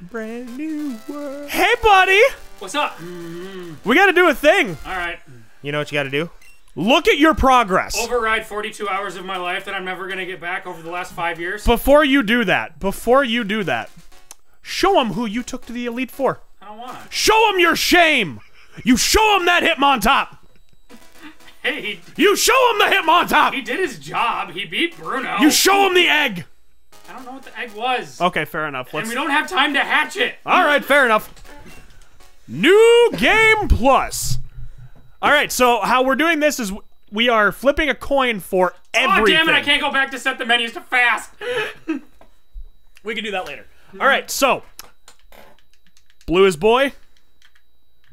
Brand new world. Hey, buddy! What's up? We gotta do a thing. All right. You know what you got to do? Look at your progress. Override 42 hours of my life that I'm never gonna get back over the last five years. Before you do that, before you do that, show them who you took to the Elite Four. I don't want to. Show them your shame. You show them that Hitmontop. Hey, he, You show them the Hitmontop. he did his job. He beat Bruno. You show them the egg. I don't know what the egg was. Okay, fair enough. and Let's. we don't have time to hatch it. All right, fair enough. New game plus. All right, so how we're doing this is we are flipping a coin for everything. Oh, damn it, I can't go back to set the menus to fast. We can do that later. All right, so blue is boy,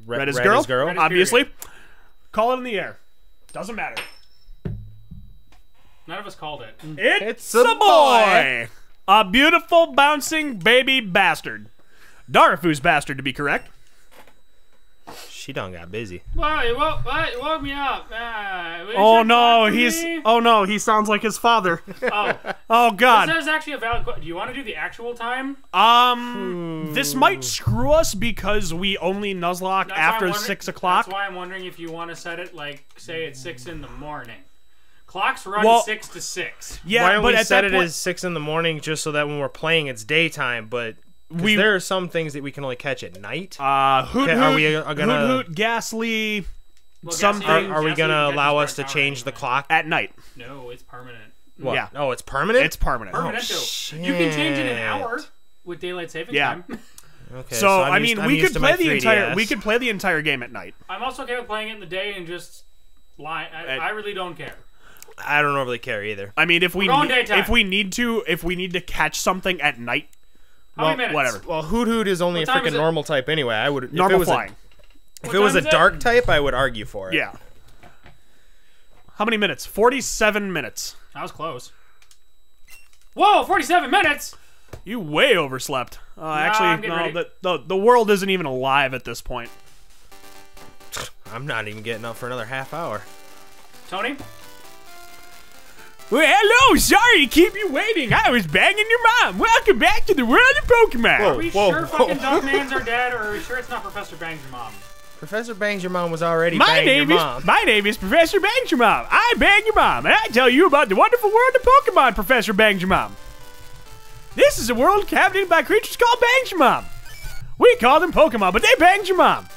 Re- red is girl, girl. Red is obviously. Call it in the air. Doesn't matter. None of us called it. It's, It's a a boy. boy. A beautiful bouncing baby bastard. Darafu's bastard, to be correct. She done got busy. What? It woke, what? It woke me up. Was Oh no, he's me? oh no, he sounds like his father. Oh, Oh god. this is actually a valid question. Do you want to do the actual time? Um, this might screw us because we only Nuzlocke That's after six o'clock. That's why I'm wondering if you want to set it like, say, it's six in the morning. Clocks run Well- six to six. Yeah, Why don't but we at set that it point, as six in the morning just so that when we're playing it's daytime? But We- there are some things that we can only catch at night. uh, hoot Okay, hoot, are we, uh, gonna- hoot hoot, Gastly Well, Some- gasoline- are, are we gonna allow us to power change the clock? at night. No, it's permanent. What? Yeah. Oh, it's permanent. It's permanent. Permanent. shit. You can change it in an hour with daylight savings Yeah. time. okay. So, I'm I used- mean, I'm we could play the entire 3DS. we could play the entire game at night. I'm also okay with playing it in the day and just lie. I, I really don't care. I don't really care either. I mean, if we We're going ne- if we need to if we need to catch something at night, How many minutes? whatever. Well, Hoot Hoot is only What a time is freaking it? normal type anyway. I would if normal it was flying. A, if What it was time a is it? dark type, I would argue for it. Yeah. How many minutes? Forty-seven minutes. That was close. Whoa, 47 minutes! You way overslept. Uh, I'm actually, getting no. ready. The, the the world isn't even alive at this point. I'm not even getting up for another half hour. Tony? Well, hello. Sorry to keep you waiting. I was banging your mom. Welcome back to the world of Pokemon. Whoa. Are we Whoa, sure whoa, fucking whoa. Duckman's our dad, or are we sure it's not Professor Bang's your mom? Professor Bangs, your mom was already My banging name your is mom. my name is Professor Bangs your mom. I bang your mom, and I tell you about the wonderful world of Pokemon. Professor Bangs your mom. This is a world inhabited by creatures called Bangs your mom. We call them Pokemon, but they bang your mom.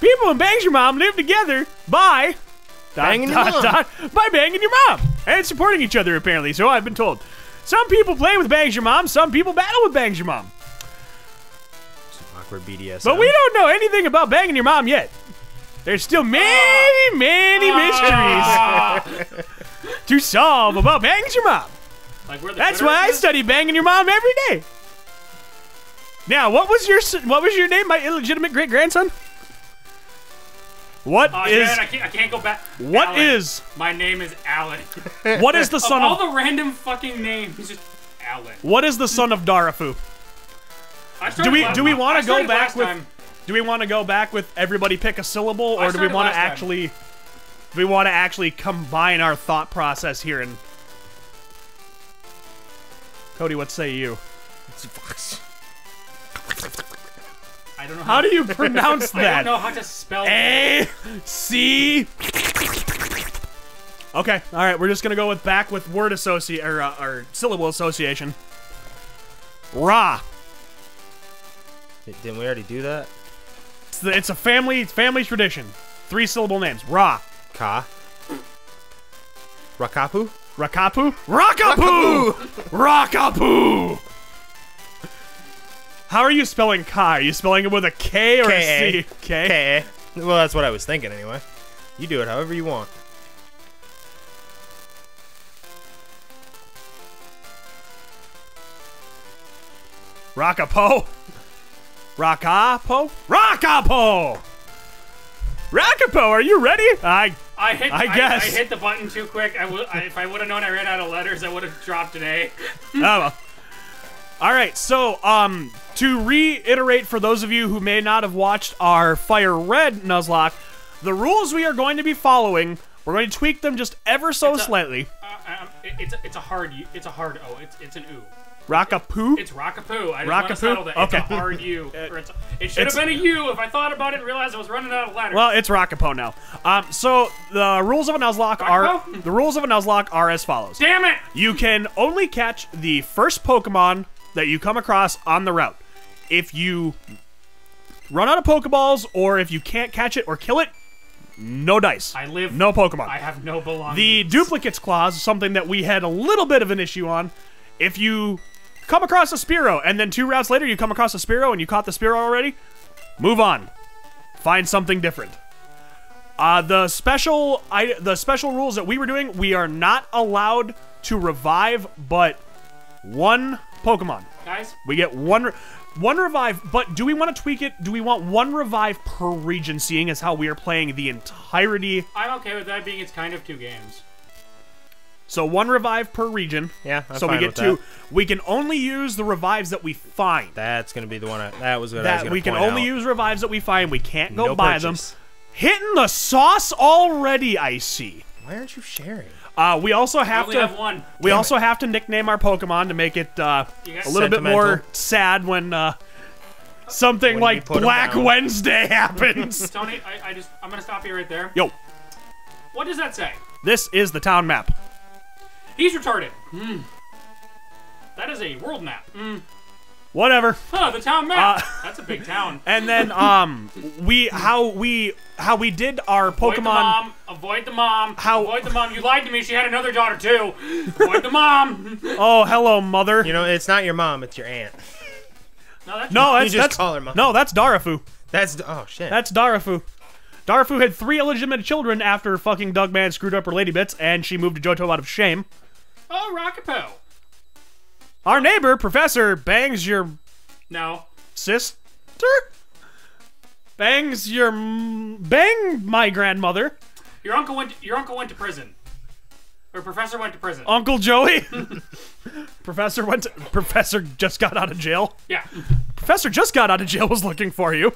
People in Bangs your mom live together by dot, Banging your dot, mom. dot, by banging your mom and supporting each other. Apparently, so I've been told. Some people play with Bangs your mom. Some people battle with Bangs your mom. Some Awkward BDS. But we don't know anything about banging your mom yet. There's still many, many mysteries to solve about banging your mom. Like where the That's Twitter why I study banging your mom every day. Now, what was your what was your name, my illegitimate great grandson? What Oh, is man, I can't, I can't go back. what Alan. is My name is Alan. what is the son of son all the random fucking names, he's just Alan. what is the son of Darafu? Do we do we want to go back with time. do we want to go back with everybody pick a syllable or do we want to last time. actually do we want to actually combine our thought process here and Cody, what say you? I don't know How do you pronounce that? I don't know how to spell. A C. Okay, all right. We're just gonna go with back with word associate or, uh, or syllable association. Ra. Didn't we already do that? It's, the, it's a family it's family tradition. Three syllable names. Ra. Ka. Rakapu. Rakapu? Rakapu. Rakapu. Rakapu. How are you spelling Kai? Are you spelling it with a K or a K. C? K. Okay. Well, that's what I was thinking anyway. You do it however you want. Rakapo. Rakapo. Rakapo. Rakapo, are you ready? I I hit. I guess. I, hit the button too quick. I would. I, if I would have known I ran out of letters, I would have dropped an A. Oh well. All right, so um, to reiterate for those of you who may not have watched our Fire Red Nuzlocke, the rules we are going to be following, we're going to tweak them just ever so It's a- slightly. Uh, um, it's a, it's a hard. U- It's a hard O. It's it's an ooh. Rockapoo? It's Rockapoo. I Rockapoo? that. It's Okay. a hard U. It's, it should have been a U if I thought about it and realized I was running out of letters. Well, it's Rockapo now. Um, so the rules of a Nuzlocke are the rules of a Nuzlocke are as follows. Damn it! You can only catch the first Pokemon that you come across on the route. If you run out of Pokeballs or if you can't catch it or kill it, no dice. I live. no Pokemon. I have no belongings. The duplicates clause is something that we had a little bit of an issue on. If you come across a Spearow and then two routes later you come across a Spearow and you caught the Spearow already, move on. Find something different. Uh, the special I, the special rules that we were doing, we are not allowed to revive but one Pokemon. guys. We get one one revive, but do we want to tweak it? Do we want one revive per region, seeing as how we are playing the entirety? I'm okay with that being it's kind of two games. So one revive per region. Yeah, I'm so we get with two. that. We can only use the revives that we find. That's gonna be the one. I, that was what I was that gonna we can point only out. use revives that we find. We can't go No buy purchase. them. Hitting the sauce already, I see. Why aren't you sharing? Uh, we also I have only to. have one. We also have to nickname our Pokemon to make it uh, a little bit more sad when uh, something When like Black. Wednesday happens. Tony, I, I just I'm gonna stop you right there. Yo, What does that say? this is the town map. He's retarded. Hmm. That is a world map. Hmm. Whatever. Huh, the town map. Uh, That's a big town. And then um, we how we how we did our Avoid the Pokemon. mom. Avoid the mom. How- Avoid the mom. You lied to me. She had another daughter too. Avoid the mom. Oh, hello, mother. You know, it's not your mom; it's your aunt. No, that's no, that's just that's call her mom. no, that's Darafu. That's oh shit. That's Darafu. Darafu had three illegitimate children after fucking Dugman screwed up her lady bits, and she moved to Johto out of shame. Oh, Rockapo. Our neighbor, Professor, bangs your No. sister. Bangs your m- bang my grandmother, Your uncle went. your uncle went to prison. Or professor went to prison. Uncle Joey. Professor went. To, Professor just got out of jail. yeah. Professor just got out of jail. Was looking for you.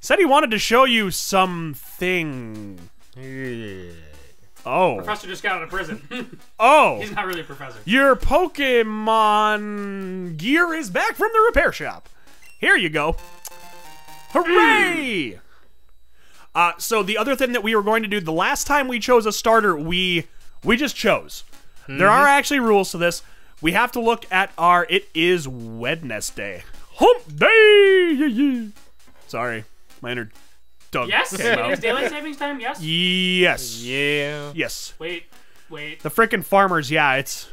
Said he wanted to show you something. Oh. Professor just got out of prison. Oh. He's not really a professor. Your Pokemon gear is back from the repair shop. Here you go. Hooray! uh, so the other thing that we were going to do the last time we chose a starter, we we just chose. There are actually rules to this. We have to look at our. It is Wednesday. Hump day. Yeah, yeah. Sorry, my inner Doug Yes. came out. is daylight savings time. Yes. Yes. yeah. Yes. Wait. Wait. The frickin' farmers. Yeah, it's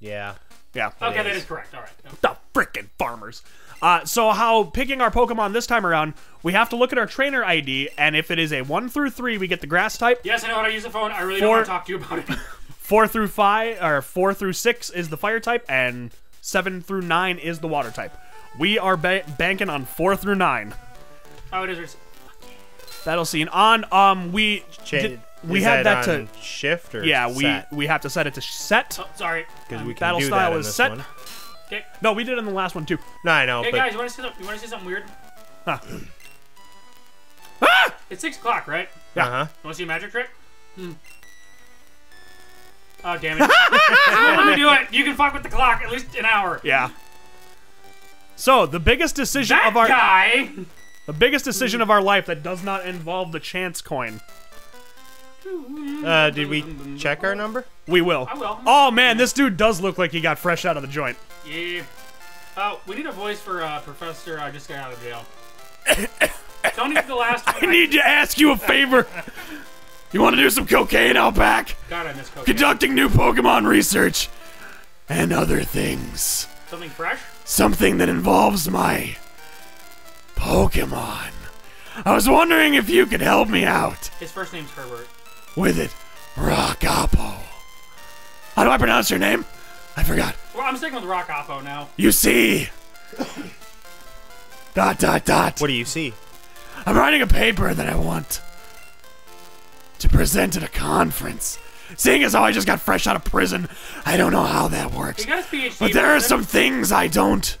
Yeah. yeah. Okay, that is. is correct. All right. the frickin' farmers. Uh, so how picking our Pokemon this time around, we have to look at our trainer ID, and if it is a one through three, we get the grass type. Yes, I know how to use the phone. I really Four- don't want to talk to you about it. Four through five, or four through six is the fire type, and seven through nine is the water type. We are ba- banking on four through nine. oh, it is. That'll see. On, um, we Cha- did- we is had that, on to. shift or Yeah, we set? we have to set it to set. Oh, sorry. because Um, we can battle do style that in is this set. one. Okay. No, we did it in the last one too. No, I know, Hey but guys, you want to see something? You want to see something weird? Huh. It's six o'clock, right? Yeah. uh huh. You want to see a magic trick? Hmm. Oh damn it! Let me do it. You can fuck with the clock at least an hour. Yeah. So the biggest decision That of our guy. the biggest decision of our life that does not involve the chance coin. Uh, did we check our number? We will. I will. Oh man, this dude does look like he got fresh out of the joint. Yeah. Oh, we need a voice for uh, Professor. I just got out of jail. Tony's the last. One. I need to ask you a favor. You want to do some cocaine out back? God, I miss cocaine. Conducting new Pokemon research and other things. Something fresh? Something that involves my Pokemon. I was wondering if you could help me out His first name's Herbert. with it. Rockapo. How do I pronounce your name? I forgot. Well, I'm sticking with Rock Oppo now. You see. dot dot dot. What do you see? I'm writing a paper that I want to present at a conference. Seeing as how I just got fresh out of prison, I don't know how that works. He got his PhD. But there are some things I don't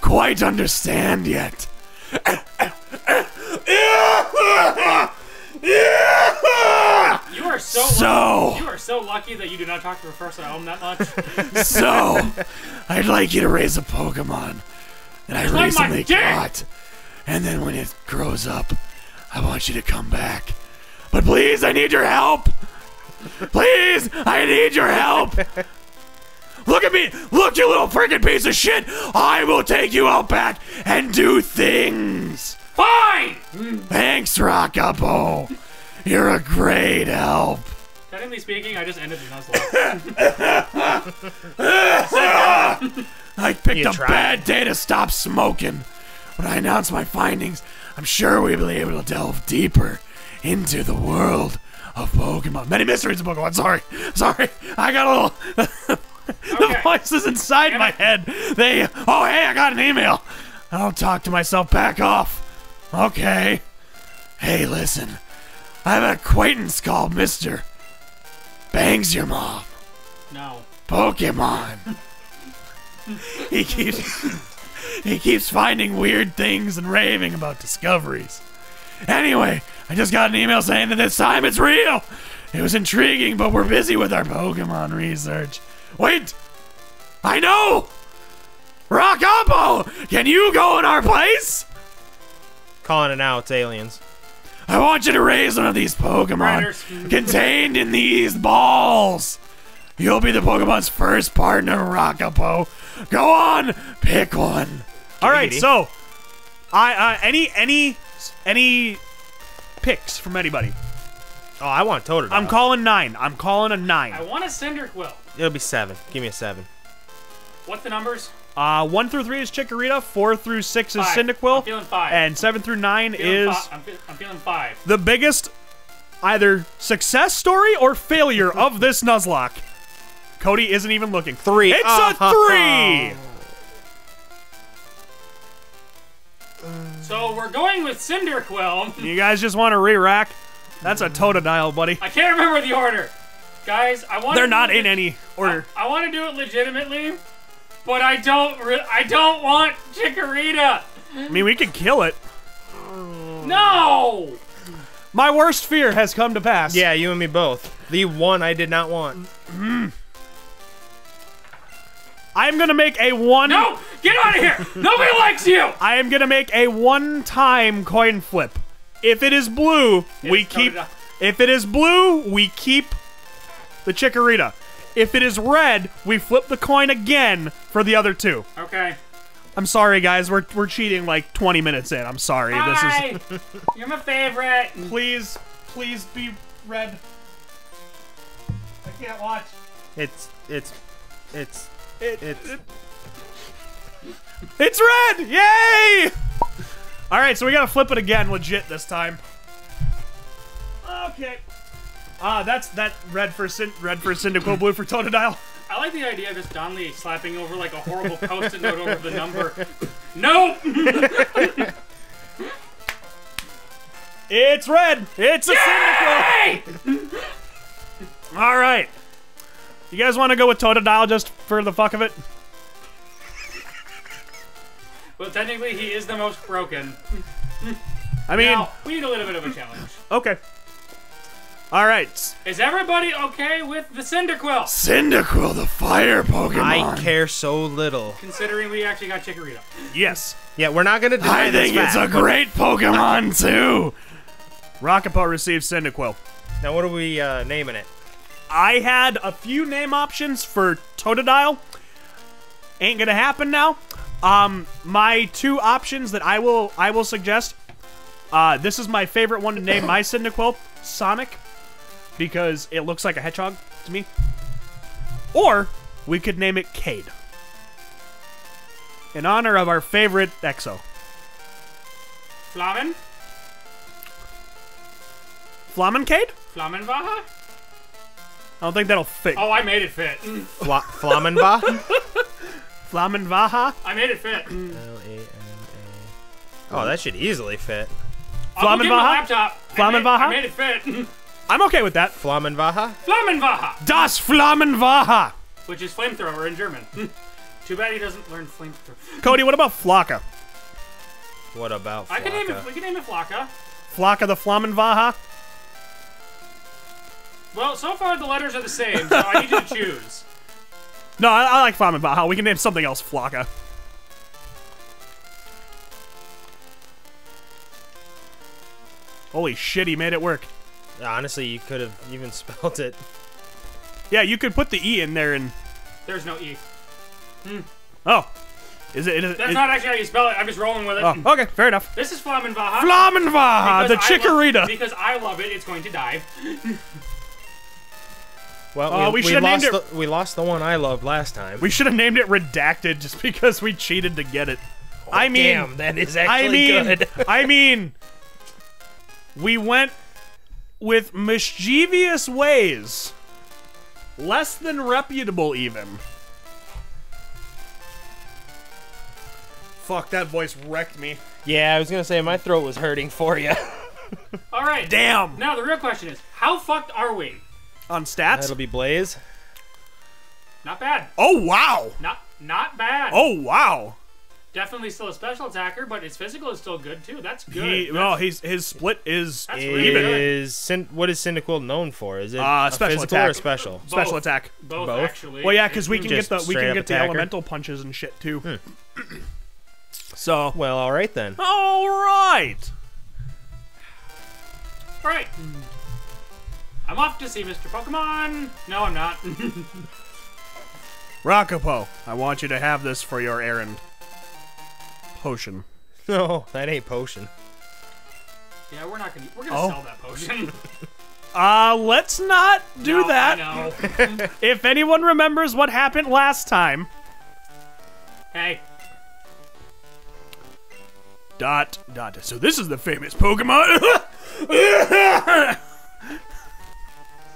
quite understand yet. You are are so, So- lucky. you are so lucky that you do not talk to Professor Elm that much. So, I'd like you to raise a Pokemon that I my recently caught. And then when it grows up, I want you to come back. But please, I need your help. Please, I need your help. Look at me. Look, you little freaking piece of shit. I will take you out back and do things. Fine. Thanks, Rockapo. You're a great help. Technically speaking, I just ended the Nuzlocke. I picked You a tried. bad day to stop smoking. When I announce my findings, I'm sure we'll be able to delve deeper into the world of Pokemon. Many mysteries of Pokemon. Sorry, sorry. I got a little. the Okay. voices inside my head. They. Oh, hey, I got an email. I don't talk to myself. Back off. Okay. Hey, listen. I have an acquaintance called Mister Bangs Your Mom. no. Pokemon. he keeps he keeps finding weird things and raving about discoveries. Anyway, I just got an email saying that this time it's real. It was intriguing, but we're busy with our Pokemon research. Wait, I know. Rockapo, can you go in our place? Calling it out, it's aliens. I want you to raise one of these Pokemon contained in these balls. You'll be the Pokemon's first partner, Rockapo. Go on, pick one. All right, so I uh, any any any picks from anybody? Oh, I want Totodile. I'm calling nine. I'm calling a nine. I want a Cyndaquil. It'll be seven. Give me a seven. What's the numbers? Uh, one through three is Chikorita. Four through six is Five. I'm feeling five. and seven through nine I'm is fi- I'm, fe- I'm feeling five. the biggest either success story or failure of this Nuzlocke. Cody isn't even looking. Three. It's Oh, a three. So we're going with Cyndaquil. You guys just want to re-rack? That's a Totodile, buddy. I can't remember the order. Guys, I want They're not in any order. I want to do it legitimately, but I don't re- I don't want Chikorita. I mean, we could kill it. No! My worst fear has come to pass. Yeah, you and me both. The one I did not want. I'm gonna make a one. No! Get out of here! Nobody likes you! I am gonna make a one-time coin flip. If it is blue, we It's keep. If it is blue, we keep the Chikorita. If it is red, we flip the coin again for the other two. Okay. I'm sorry, guys. We're we're cheating like 20 minutes in. I'm sorry. This Hi! You're my favorite. Please, please be red. I can't watch. It's it's it's It, It's- it- it's red! Yay! All right, so we gotta flip it again, legit this time. Okay. Ah, that's that red for Cyn- red for Cyndaquil, blue for Totodile. I like the idea of just Donley slapping over like a horrible post-it note over the number. Nope! It's red. It's a Cyndaquil. Hey! All right. You guys want to go with Totodile just for the fuck of it? Well, technically, he is the most broken. I mean, Now, we need a little bit of a challenge. okay. All right. Is everybody okay with the Cyndaquil? Cyndaquil, the fire Pokemon. I care so little. Considering we actually got Chikorita. Yes. Yeah, we're not gonna deny I this think it's a fact, but- great Pokemon too. Rockapo receives Cyndaquil. Now what are we uh, naming it? I had a few name options for Totodile. Ain't gonna happen now. Um, my two options that I will I will suggest. Uh, this is my favorite one to name my Cyndaquil, Sonic, because it looks like a hedgehog to me. Or we could name it Cade, in honor of our favorite Exo, Flamen? Flamencade. Flamenvaha? I don't think that'll fit. Oh, I made it fit. Fla- Flamenba? Flamenvaha. I made it fit. L-A-M-A. Oh, that should easily fit. I'll go get my Flamenvaha? laptop. I made, Flamenvaha? I made it fit. I'm okay with that. Flamenvaha? Flamenvaha! Das Flamenvaha. Which is flamethrower in German. Too bad he doesn't learn flamethrower. Cody, what about Flocka? What about I can name it. Flocka? We can name it Flocka. Flocka the Flamenvaha? Well, so far the letters are the same, so I need you to choose. No, I, I like Flamen Baja. We can name something else Flocka. Holy shit, he made it work. Honestly, you could have even spelled it. Yeah, you could put the E in there and. There's no E. Hmm. Oh. Is it? Is, it- That's is- not actually how you spell it. I'm just rolling with it. oh, okay, fair enough. This is Flamen Baja. Flamen Baja, the I Chikorita. because I love it, it's going to die. Well, Uh, we we, should've lost named the, we lost the one I loved last time. We should have named it Redacted just because we cheated to get it. I mean, Damn, that is I mean, good. I mean, we went with mischievous ways, less than reputable, even. Fuck, that voice wrecked me. yeah, I was gonna say my throat was hurting for you. All right. Damn. Now the real question is, how fucked are we? On stats? That'll be Blaze. Not bad. oh wow. Not not bad. Oh wow. Definitely still a special attacker, but his physical is still good too. That's good. He That's- well, he's his split is That's really. Is Cyn- what is Cyndaquil known for? Is it Uh, a special physical or attack. a special? special both. attack. both, both? actually. Well, yeah, because we can Just get the we can up get the attacker? elemental punches and shit too. so, Well, all right then. all right. All right. I'm off to see Mr. Pokemon. No, I'm not. Rakapo, I want you to have this for your errand. Potion. No, that ain't potion. yeah, we're not gonna. We're gonna Oh. sell that potion. Uh, let's not do No, that. I know. If anyone remembers what happened last time, hey, dot dot. So this is the famous Pokemon.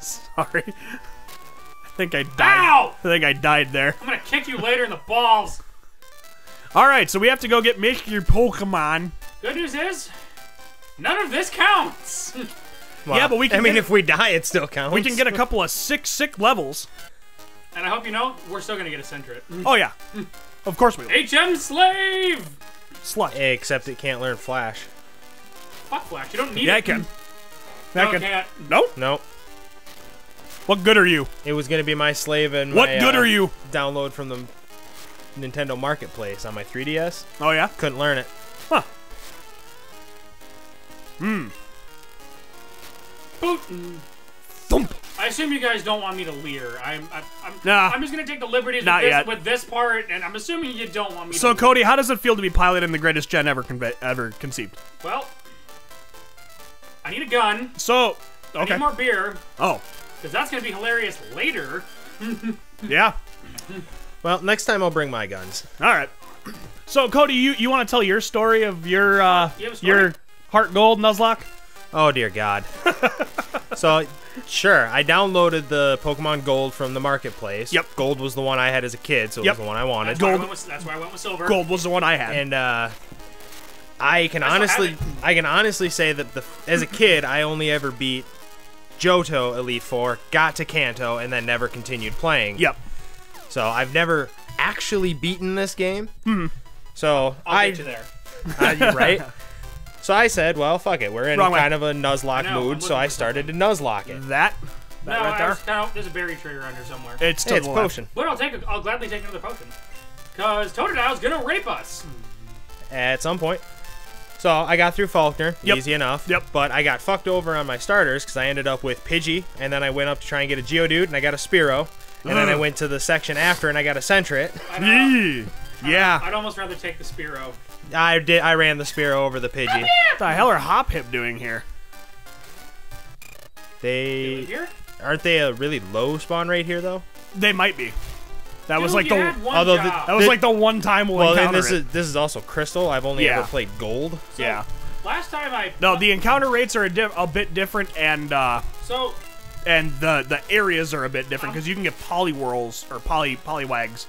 Sorry. I think I died. Ow! I think I died there. I'm gonna kick you later in the balls. All right, so we have to go get Mr. Pokemon. Good news is, none of this counts. Well, Yeah, but we can I mean, get- if we die, it still counts. We can get a couple of sick, sick levels. and I hope you know, we're still gonna get a Sentret. Oh yeah, of course we will. HM Slave. Slut. Except it can't learn Flash. Fuck Flash. You don't need Yeah, I it. can. That no, can. Can't. No. Nope. What good are you? It was gonna be my slave and What my, good uh, are you? Download from the Nintendo Marketplace on my 3DS. Oh yeah. Couldn't learn it. Huh. Hmm. Boot. Thump. I assume you guys don't want me to leer. I'm, I'm, I'm, Nah. I'm just gonna take the liberties Not with this, yet. with this part, and I'm assuming you don't want me. So to Cody, how does it feel to be piloting the greatest gen ever conve- ever conceived? Well, I need a gun. So, I okay. need more beer, Oh, because that's gonna be hilarious later. yeah. Well, next time I'll bring my guns. All right. So Cody, you you want to tell your story of your uh You story? your heart gold Nuzlocke? Oh dear God. so, sure, I downloaded the Pokemon Gold from the marketplace. Yep. Gold was the one I had as a kid, so it Yep. was the one I wanted. That's why, I Gold. with, that's why I went with silver. Gold was the one I had. And uh, I can I honestly. I can honestly say that the as a kid, I only ever beat Johto Elite Four, got to Kanto, and then never continued playing. yep. So I've never actually beaten this game. Hmm. So I'll I, get you there. uh, right. So I said, well, fuck it. We're in Wrong way. kind of a Nuzlocke I know, mood, so I for started to Nuzlocke it. That that No, right there. was kind there's a berry tree around here somewhere. It's to Hey, it's the potion. But I'll take. A, I'll gladly take another potion. Cause Totodile's gonna rape us. at some point. So I got through Falkner, Yep. easy enough. Yep. But I got fucked over on my starters because I ended up with Pidgey, and then I went up to try and get a Geodude, and I got a Spearow, and then I went to the section after, and I got a Sentret. I'd, Yeah. I'd almost rather take the Spearow. I did. I ran the Spearow over the Pidgey. What the hell are Hoppip doing here? They Here? aren't they a really low spawn rate here though? They might be. That was like the one although the- that was like the one time we'll, Well, and encounter this it. is this is also Crystal. I've only Yeah. ever played Gold. yeah. Last time I No, the encounter rates are a, di- a bit different, and uh, so and the the areas are a bit different because you can get Poliwhirls or poly Poliwags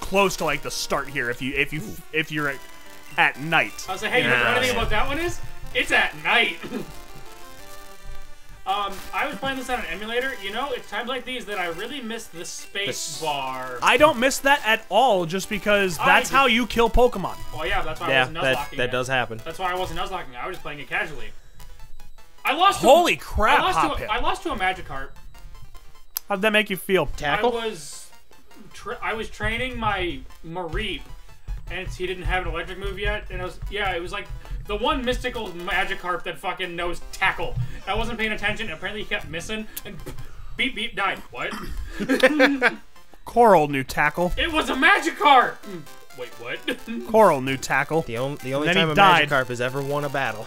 close to like the start here if you if you if you're at, at night. I was like, hey, you know what the funny thing about that one is? It's at night. um, I was playing this on an emulator. You know, it's times like these that I really miss the space s- bar. I don't miss that at all, just because that's how you kill Pokemon. oh yeah, that's why I Yeah, wasn't that nuzlocking that it. does happen. That's why I wasn't nuzlocking. I was just playing it casually. I lost. to- Holy crap, I lost, Hop to, Hip. I lost to a Magikarp. How'd that make you feel? Tackle. I was, tra- I was training my Mareep, and he didn't have an electric move yet, and it was yeah, it was like the one mystical Magikarp that fucking knows tackle. I wasn't paying attention. and Apparently, he kept missing, and beep beep died. What? Coral new tackle. It was a Magikarp. Wait, what? Coral new tackle. The only the only time a died. Magikarp has ever won a battle.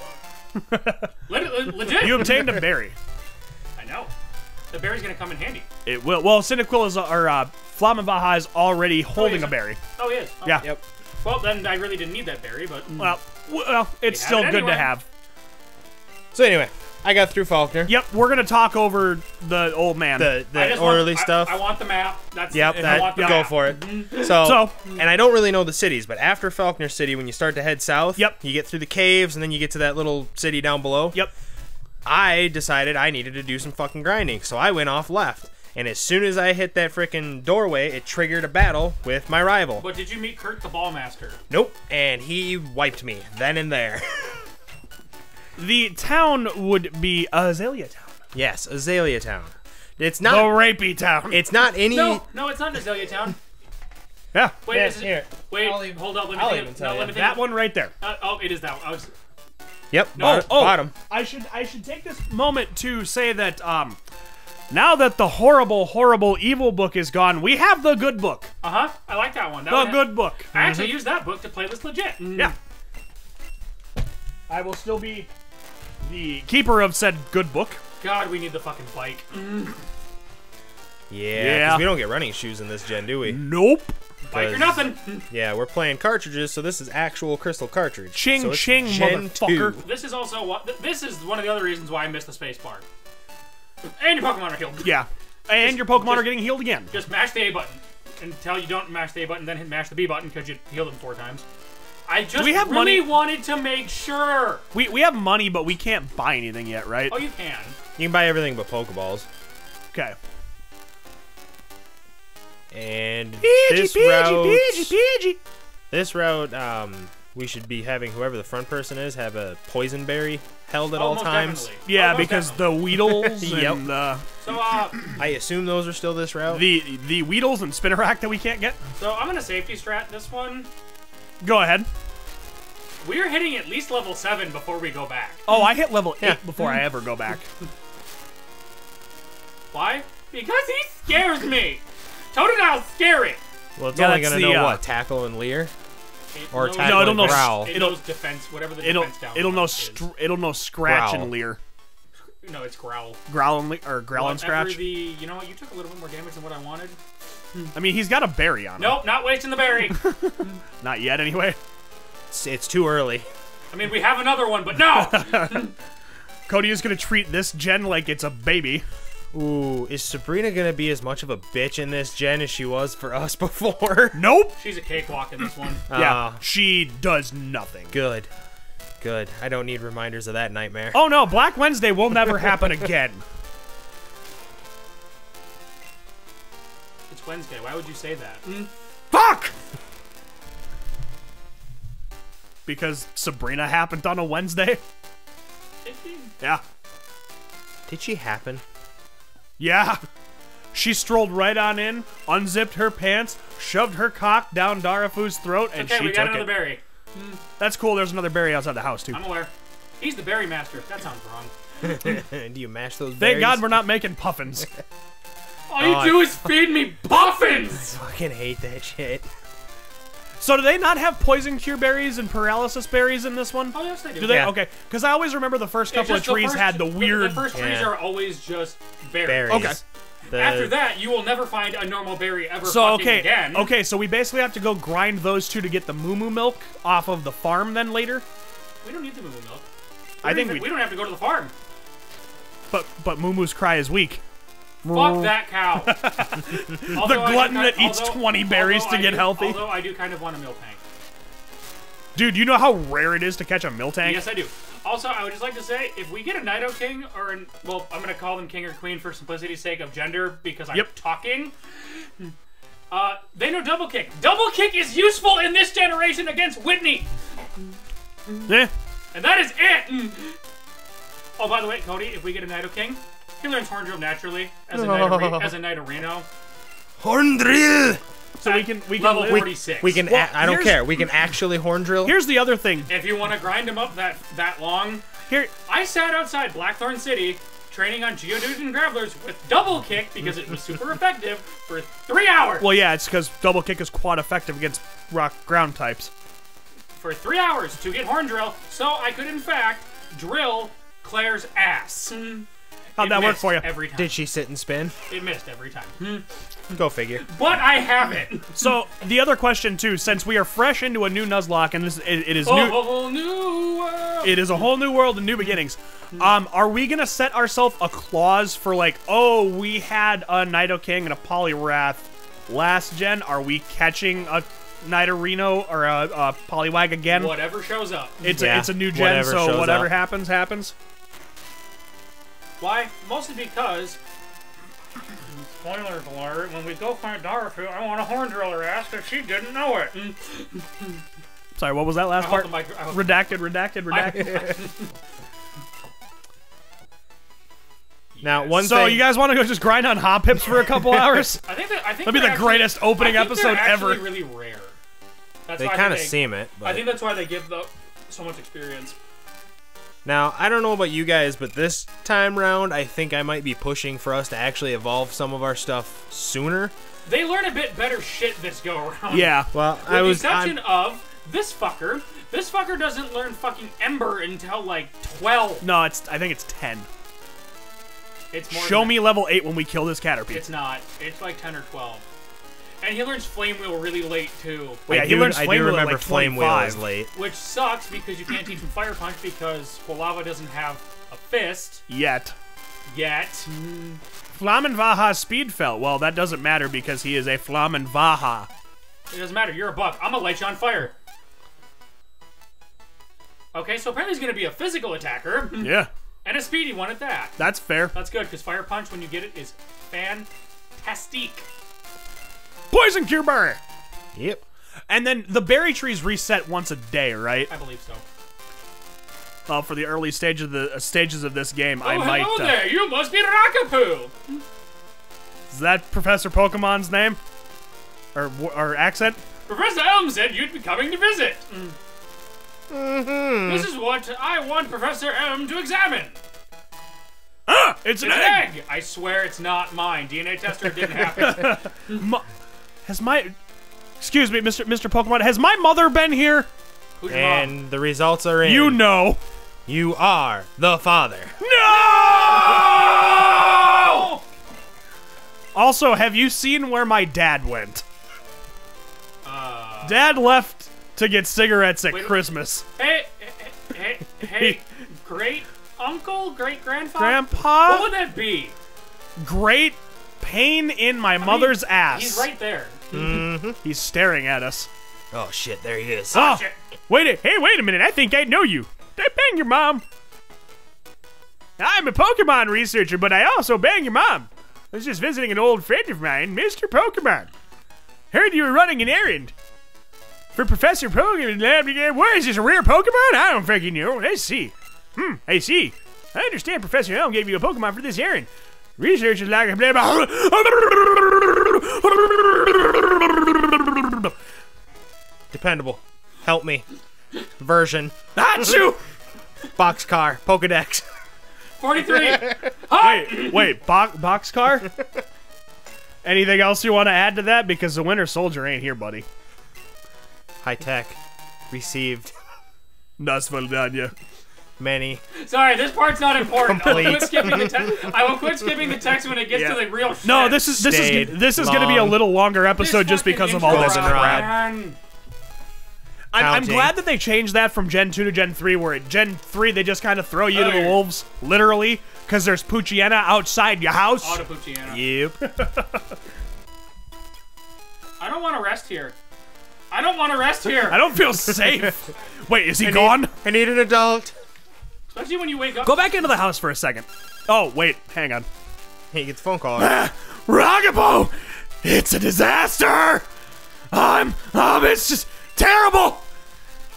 Le- le- legit. You obtained a berry. I know. The berry's gonna come in handy. It will. Well, Cyndaquil is or uh, Flamavaha is already holding is a berry. Oh, he is. Oh. Yeah. Yep. Well, then I really didn't need that berry, but Well, well, it's still it good to have. So anyway, I got through Falkner. Yep, we're gonna talk over the old man. The the just want- orderly I- stuff. I, want the map. That's Yep, I that, want the go map. for it. Mm-hmm. So, So- and I don't really know the cities, but after Falkner City, when you start to head south, Yep. you get through the caves, and then you get to that little city down below. yep. I decided I needed to do some fucking grinding, so I went off left. And as soon as I hit that freaking doorway, it triggered a battle with my rival. But did you meet Kurt the Ballmaster? Nope, and he wiped me then and there. The town would be Azalea Town. yes, Azalea Town. It's not The not. rapey town. It's not any. No, no, it's not Azalea Town. yeah, Wait, Yeah, is it, here. wait, I'll even- hold up. Let me I'll think even of- tell no, you. let me think that of- one right there. Uh, oh, it is that one. I was, Yep. No, bottom. oh, bottom. I should I should take this moment to say that um, now that the horrible, horrible evil book is gone, we have the good book. uh huh. I like that one. That The one good book. I actually used that book to play this legit. Mm. Yeah. I will still be the keeper of said good book. God, we need the fucking bike. Yeah, Yeah. we don't get running shoes in this gen, do we? Nope. Bike or nothing. Yeah, we're playing cartridges, so this is actual crystal cartridge. Ching, so ching, Gen motherfucker. 2. This is also what. This is one of the other reasons why I missed the space bar. And your Pokemon are healed. Yeah. And your Pokemon just- are getting healed again. Just mash the A button until you don't mash the A button, then hit mash the B button because you healed them four times. I just we have really money? wanted to make sure. We, we have money, but we can't buy anything yet, right? Oh, you can. You can buy everything but Pokeballs. Okay. And Pidgey, this Pidgey, route, Pidgey, Pidgey. this route, um, we should be having whoever the front person is have a poison berry held at Oh, all times. definitely. Yeah, Oh, because definitely. the Weedles Yep. and uh, So, uh, I assume those are still this route. the the Weedles and Spinarak that we can't get. so I'm gonna safety strat this one. Go ahead. We're hitting at least level seven before we go back. Oh, I hit level Yeah. eight before I ever go back. Why? Because he scares me. Totodile's scary. well, it's Yeah, only that's gonna the, know uh, what tackle and leer. It Or knows- tackle No, it'll and know- growl. It knows defense, whatever the It'll defense down. it'll know is. str- it'll know scratch Growl. and leer, No, it's growl. growl and le- or growl and scratch. The, you know what? You took a little bit more damage than what I wanted. I mean, he's got a berry on him. Nope, not wasting the berry. Not yet, anyway. It's, it's too early. I mean, we have another one, but no. Cody is gonna treat this gen like it's a baby. Ooh, is Sabrina gonna be as much of a bitch in this gen as she was for us before? Nope. She's a cakewalk in this one. yeah, Ah, she does nothing. good. Good. I don't need reminders of that nightmare. Oh no, Black Wednesday will never happen again. It's Wednesday. Why would you say that? Fuck! Because Sabrina happened on a Wednesday? Yeah. Did she happen? Yeah. She strolled right on in, unzipped her pants, shoved her cock down Darafu's throat, and Okay, she we got took another it. berry. Hmm. That's cool. There's another berry outside the house too. I'm aware. He's the berry master. That sounds wrong. Do you mash those Thank berries? God we're not making Poffins. All you Oh, do is feed me Poffins. I fucking hate that shit. So do they not have poison cure berries and paralysis berries in this one? Oh yes, they do. Do they? Yeah. Okay, because I always remember the first couple of trees first- had the weird. The, first trees Yeah. are always just berries. Berries. Okay. The- After that, you will never find a normal berry ever so fucking okay, again. okay, so we basically have to go grind those two to get the moo moo milk off of the farm then later. We don't need the moo moo milk. I don't think even- we- we don't have to go to the farm. But but Moomoo's cry is weak. Fuck that cow. The Although I do glutton that eats although- 20 berries to I get do- healthy. Although I do kind of want a milk tank. Dude, you know how rare it is to catch a Miltank? Yes, I do. Also, I would just like to say, if we get a Nido King, or an, well, I'm gonna call them King or Queen for simplicity's sake of gender because I'm Yep. talking. Uh, they know Double Kick. Double Kick is useful in this generation against Whitney, Eh, and that is it. Oh, by the way, Cody, if we get a Nido King, He learns horn drill naturally as a knight of, as a Nidorino. Horn drill. So we can we can Level 46. We can. Well, a- I don't care. We can actually horn drill. Here's the other thing. If you want to grind him up that that long, Here, I sat outside Blackthorn City training on Geodude and Gravelers with double kick because it was super effective for three hours. well, yeah, it's because double kick is quad effective against rock ground types. for three hours to get horn drill, so I could in fact drill Clair's ass. Hmm. How'd It that work for you? Every time. Did she sit and spin? It missed every time. Hmm. Go figure. But I have it. So the other question too, since we are fresh into a new Nuzlocke and this it, it is new, Oh, new world. it is a whole new world and new beginnings. Um, are we gonna set ourselves a clause for like, oh, we had a Nido King and a Poliwrath last gen? Are we catching a Nidorino or a, a Poliwag again? Whatever shows up. It's Yeah, a it's a new gen, whatever so whatever up. happens happens. Why? Mostly because. Spoiler alert, when we go find Dorothy, I want a horn drill her ass because she didn't know it. Sorry, what was that last I part? mic- I hope- Redacted, redacted, redacted. Now, one so thing. you guys want to go just grind on Hoppips for a couple hours? I think that I think That'd be the actually- greatest opening I think episode ever. Really rare. That's they kind of seem it. But. I think that's why they give the so much experience. Now, I don't know about you guys, but this time round, I think I might be pushing for us to actually evolve some of our stuff sooner. They learn a bit better shit this go around. yeah. Well, With I the was. exception I'm- of this fucker. This fucker doesn't learn fucking Ember until like 12. No, it's I think it's ten. It's more Show than me level eight when we kill this. Caterpie. It's not. It's like 10 or 12. And he learns Flame Wheel really late too. Well, yeah, he do, learns I Flame do Wheel remember like, Flame Wheel 25. is late. Which sucks because you can't teach him Fire Punch because Quilava doesn't have a fist Yet. yet. Flammenvaha Speedfelt. Well, that doesn't matter because he is a Flammenvaha. It doesn't matter. You're a buck. I'm gonna light you on fire. Okay, so apparently he's gonna be a physical attacker Yeah, and a speedy one at that. that's fair. That's good because Fire Punch, when you get it, is fantastic. Poison Cure Berry. Yep. And then the berry trees reset once a day, right? I believe so. Well, for the early stage of the uh, stages of this game, I oh, might. hello uh, there. You must be Rakapoo. is that Professor Pokemon's name? Or or accent? Professor Elm said you'd be coming to visit. Mm hmm. This is what I want Professor Elm to examine. Ah, it's an It's an egg. egg. I swear it's not mine. DNA tester didn't happen. Ma- has my excuse me, Mr. Mr. Pokemon, has my mother been here? Who's your mom? And the results are in. You know. You are the father. No! Also, have you seen where my dad went? Uh, Dad left to get cigarettes at Wait. Christmas. hey, hey, hey, hey, great uncle, great grandfather. Grandpa, What would that be? great pain in my I mean, mother's ass. He's right there. He's staring at us. Oh shit! There he is. Oh, shit. wait a hey, wait a minute. I think I know you. I bang your mom. I'm a Pokemon researcher, but I also bang your mom. I was just visiting an old friend of mine, Mr. Pokemon. Heard you were running an errand for Professor Pokemon. Lab again. What is this, a rare Pokemon? I don't fucking know. Let's see. Hmm, I see. I understand Professor Elm gave you a Pokemon for this errand. Research is like a blah, blah. Dependable. Help me. Version. Not Achoo! Boxcar. Pokedex. 43. Wait, ah! wait, bo- boxcar? Anything else you want to add to that? Because the Winter Soldier ain't here, buddy. High tech. Received. Nasvaldanya. Many. Sorry, this part's not important. I will Complete. quit skipping the text. I will quit skipping the text when it gets Yeah. to the real shit. No, this is this Stayed is this is going to be a little longer This episode just because of all this crap. I'm, I'm glad that they changed that from Gen 2 to Gen 3, where at Gen 3 they just kind of throw you to the Oh, yeah. wolves, literally, because there's Poochyena outside your house. Auto Pucciano. Yep. I don't want to rest here. I don't want to rest here. I don't feel safe. Wait, is he I need- gone? I need an adult. Especially when you wake up. Go back into the house for a second. Oh, wait, hang on. He gets a phone call. Ragapo! It's a disaster! I'm, um, it's just terrible!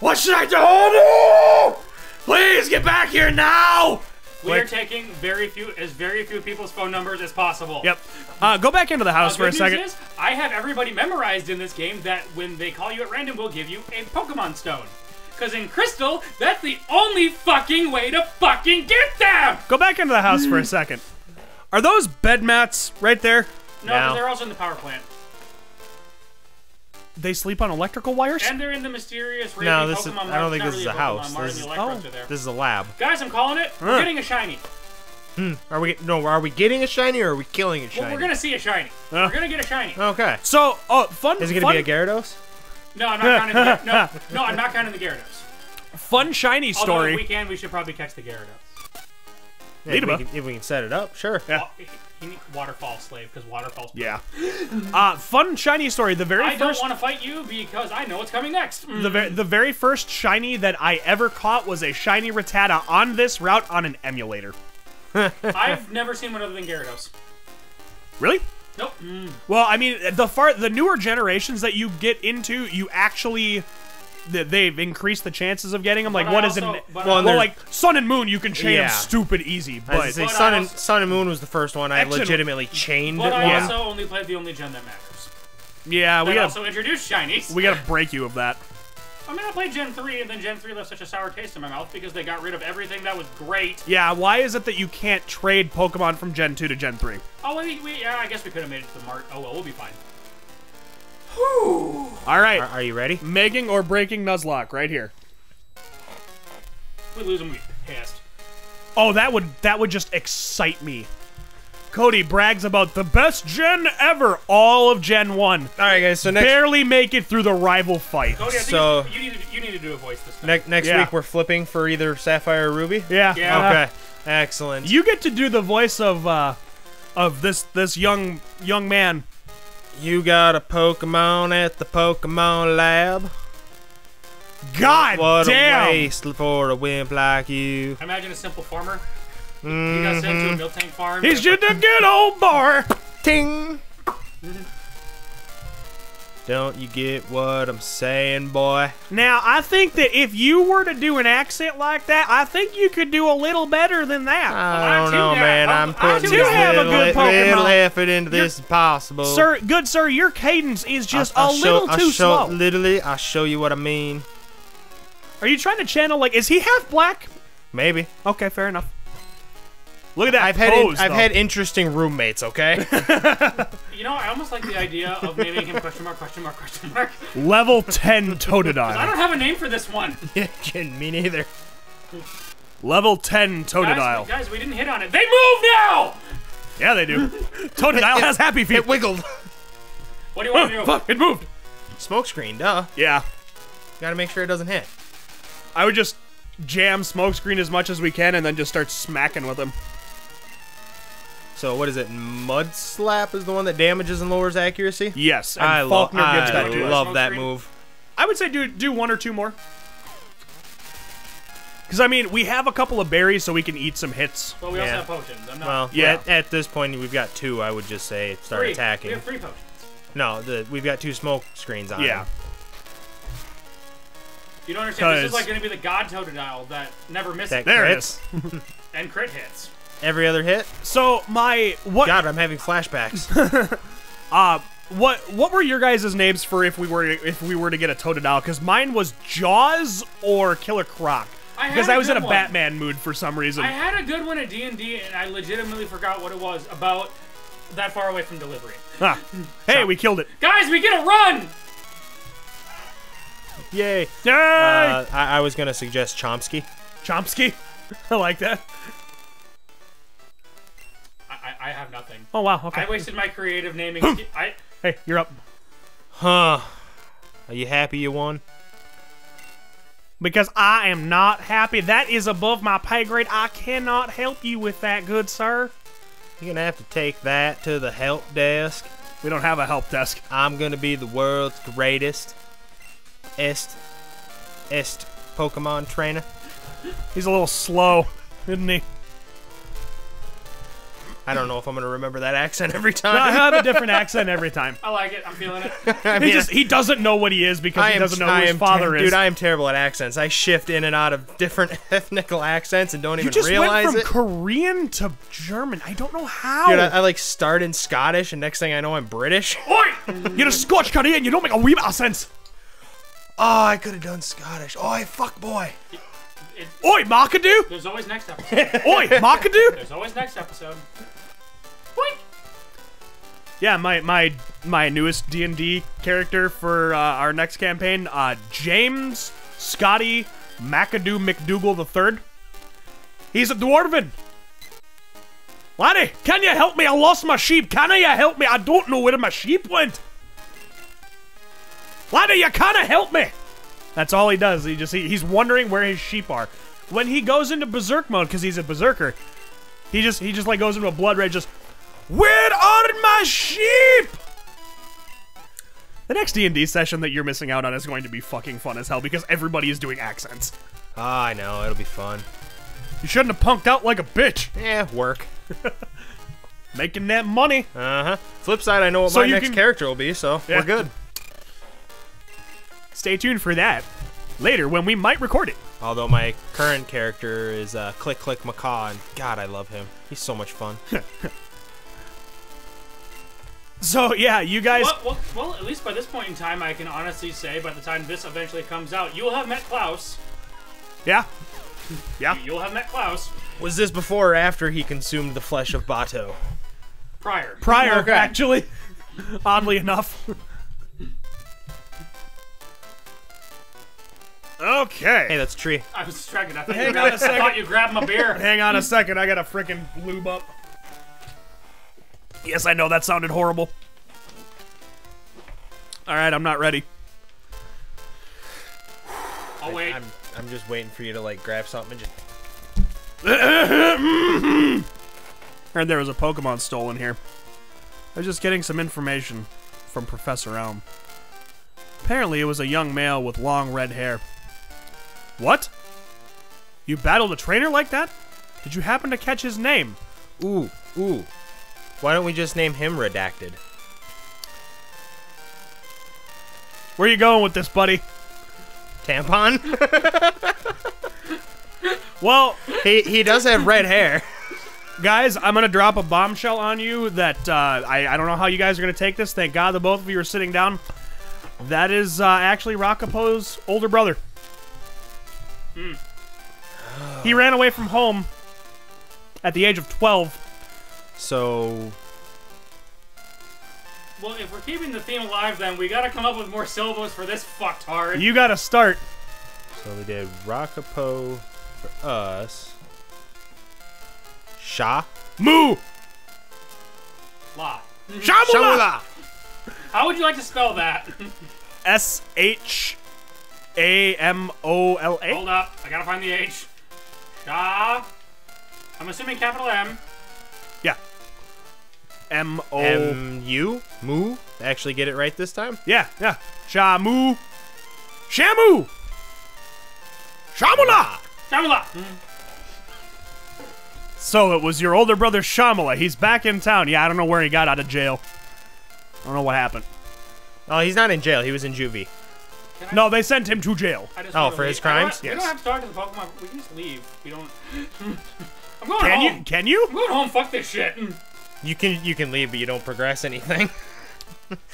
What should I do? Oh, no! Please get back here now! We Wait. are taking very few, as very few people's phone numbers as possible. Yep. Uh, go back into the Uh, house for a good second. news is, I have everybody memorized in this game that when they call you at random, we'll give you a Pokemon Stone. Because in Crystal, that's the only fucking way to fucking get them! Go back into the house for a second. Are those bed mats right there? No, No. 'cause they're also in the power plant. They sleep on electrical wires? And they're in the mysterious raving No, this is- Pokemon I don't think Not this is really a house. Pokemon Mart, This is- oh. This is a lab. Guys, I'm calling it. We're Huh. getting a shiny. Hmm. Are we no? Are we getting a shiny or are we killing a shiny? Well, we're gonna see a shiny. Huh. We're gonna get a shiny. Okay. So, oh, fun. Is it gonna be a Gyarados? No, I'm not counting the no, no, I'm not counting the Gyarados. fun shiny Although story? if we can, we should probably catch the Gyarados. If we, can, if we can set it up, sure. Yeah. Wa- he- he Waterfall Slave because Waterfall's. yeah. Uh, fun shiny story. The very I don't want to fight you because I know what's coming next. Mm. the very, the very first shiny that I ever caught was a shiny Rattata on this route on an emulator. I've never seen one other than Gyarados. Really? Nope. Mm. Well, I mean, the far the newer generations that you get into, you actually they've increased the chances of getting them. Like, But I what is also- it? but Well, I- and Well, like Sun and Moon, you can chain Yeah. them stupid easy, but gonna say But Sun I and Sun and Moon was the first one I Actually- legitimately chained But I one. also only played the only gen that matters. yeah, we That got also introduced shinies. we got to break you of that. I mean, I played Gen 3, and then Gen 3 left such a sour taste in my mouth because they got rid of everything that was great. Yeah, why is it that you can't trade Pokemon from Gen 2 to Gen 3? Oh, we, we yeah, I guess we could have made it to the mart. Oh well, we'll be fine. All right, Are, are you ready? Megging or breaking Nuzlocke right here. If we lose them, we pissed. Oh, that would that would just excite me. Cody brags about the best gen ever, all of Gen 1. All right, guys. So next Barely make it through the rival fight. Cody, I think So- you, you need to, you need to do a voice this time. ne- next Yeah. week we're flipping for either Sapphire or Ruby. Yeah. Yeah. uh, Okay. Excellent. You get to do the voice of uh of this this young young man. You got a Pokemon at the Pokemon Lab. God What damn. a waste for a wimp like you. Imagine a simple farmer. He got sent to a mm-hmm. milk tank farm. He's just a good old boy. Ting. Don't you get what I'm saying, boy? Now, I think that if you were to do an accent like that, I think you could do a little better than that. I I don't too know, man. I- I'm I putting too this have a little, good little effort into this as possible. Sir, good sir, your cadence is just a I'll little show, I'll too show, slow. Literally, I'll show you what I mean. Are you trying to channel like is he half black? Maybe. Okay, fair enough. Look at that I've had in- I've though. had interesting roommates. Okay. You know, I almost like the idea of naming him question mark question mark question mark. level 10 I don't have a name for this one. yeah, me neither. Level 10 Guys, Totodile. guys, we didn't hit on it. They move now. Yeah, they do. Totodile has happy feet. It wiggled. What do you want to do? Fuck, it moved. Smokescreen, duh. Yeah. Got to make sure it doesn't hit. I would just jam smokescreen as much as we can and then just start smacking with him. So what is it? Mud slap is the one that damages and lowers accuracy. Yes, and I, lo- Falkner I that to love that Smokescreen? move. I would say do do one or two more. Because I mean, we have a couple of berries, so we can eat some hits. But we also have potions. I'm not. Well, Yeah. At, at this point, we've got two. I would just say start three. attacking. We have three potions. No, the, we've got two smoke screens on. Yeah. him. You don't understand. This is like going to be the God Totodile that never misses That There it is. and crit hits. Every other hit. So my what God, I'm having flashbacks. uh what what were your guys' names for if we were if we were to get a Totodile? Because mine was Jaws or Killer Croc. I had Because a I was in a one. Batman mood for some reason. I had a good one at D and D, and I legitimately forgot what it was about. That far away from delivery. Ah. Hey, we killed it. Guys, we get a run. Yay. Yay! Uh, I, I was gonna suggest Chomsky. Chomsky. I like that. I, I, I have nothing. Oh wow. Okay. I wasted my creative naming. Hmm. I hey, you're up. Huh. Are you happy you won? Because I am not happy. That is above my pay grade. I cannot help you with that, good sir. You're gonna have to take that to the help desk. We don't have a help desk. I'm gonna be the world's greatest est est Pokemon trainer. He's a little slow, isn't he? I don't know if I'm gonna remember that accent every time. I have a different accent every time. I like it. I'm feeling it. I He mean, just he doesn't know what he is because I he am, doesn't know I who his am father ter- is. Dude, I am terrible at accents. I shift in and out of different ethnical accents and don't you even just realize went from it. Korean to German. I don't know how. Dude, I, I like start in Scottish, and next thing I know, I'm British. Oi! You're a Scotch Korean. You don't make a wee bit of sense. Oh, I could have done Scottish. Oh, fuck boy. Oi, Markadoo. There's always next episode. Oi, Markadoo. There's always next episode. Boink! Yeah, my my my newest D and D character for uh, our next campaign, uh, James Scotty McAdoo McDougal the Third. He's a dwarven. Laddie, can you help me? I lost my sheep. Can you help me? I don't know where my sheep went. Laddie, you can't help me. That's all he does. He just he, he's wondering where his sheep are. When he goes into berserk mode, because he's a berserker, he just he just like goes into a blood rage. Just where are my sheep? The next D and D session that you're missing out on is going to be fucking fun as hell because everybody is doing accents. Oh, I know. It'll be fun. You shouldn't have punked out like a bitch. Yeah, work. Making that money. Uh huh. Flip side, I know what So my next can- character will be, so Yeah. we're good. Stay tuned for that later when we might record it. Although my current character is uh, Click Click Macaw, and God, I love him. He's so much fun. So yeah, you guys. Well, well, well, at least by this point in time, I can honestly say, by the time this eventually comes out, you'll have met Klaus. Yeah. Yeah. You'll have met Klaus Was this before or after he consumed the flesh of Bato? prior. Prior, Okay. actually. Oddly enough. okay. Hey, that's a tree. I was distracted. I thought, Hang you, on grabbed, a second. I thought you grabbed my beer. Hang on a second, I gotta freaking lube up. Yes, I know that sounded horrible. Alright, I'm not ready. Oh wait. I'm, I'm just waiting for you to like grab something and just. Heard there was a Pokemon stolen here. I was just getting some information from Professor Elm. Apparently, it was a young male with long red hair. What? You battled a trainer like that? Did you happen to catch his name? Ooh, ooh. Why don't we just name him Redacted? Where you going with this, buddy? Tampon? Well, he he does have red hair. guys, I'm gonna drop a bombshell on you that uh, I, I don't know how you guys are gonna take this. Thank God the both of you are sitting down. That is uh, actually Rockapo's older brother. He ran away from home at the age of 12. So Well, if we're keeping the theme alive, then we gotta come up with more syllables for this fucktard. You gotta start. so we did Rockapo for us. Sha. Moo! La. Shamula! Shamula. How would you like to spell that? S H A M O L A. Hold up. I gotta find the H. Sha. I'm assuming capital M. Yeah. M O. M U Moo. Actually, get it right this time. Yeah, yeah. Shamu. Shamu! Shamula! Shamula. So it was your older brother Shamula. He's back in town. Yeah, I don't know where he got out of jail. I don't know what happened. Oh, he's not in jail. He was in juvie. No, they sent him to jail. Oh, wanna for leave. his I don't- crimes? We don't have to talk to the Pokemon. We can just leave. We don't. I'm going Can home. you? Can you? I'm going home. Fuck this shit. You can you can leave, but you don't progress anything.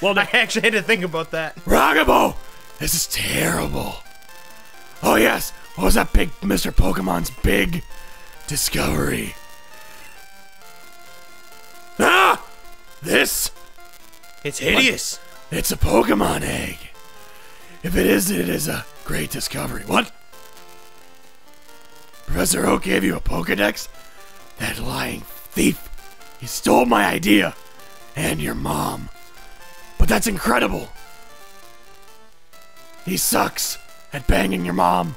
Well, I actually had to think about that. Ragabo! This is terrible. Oh, yes. What was that big Mr. Pokemon's big discovery? Ah! This? It's hideous. It's a Pokemon egg. If it is, it is a great discovery. What? Professor Oak gave you a Pokedex? That lying thief. He stole my idea. And your mom. But that's incredible. He sucks at banging your mom.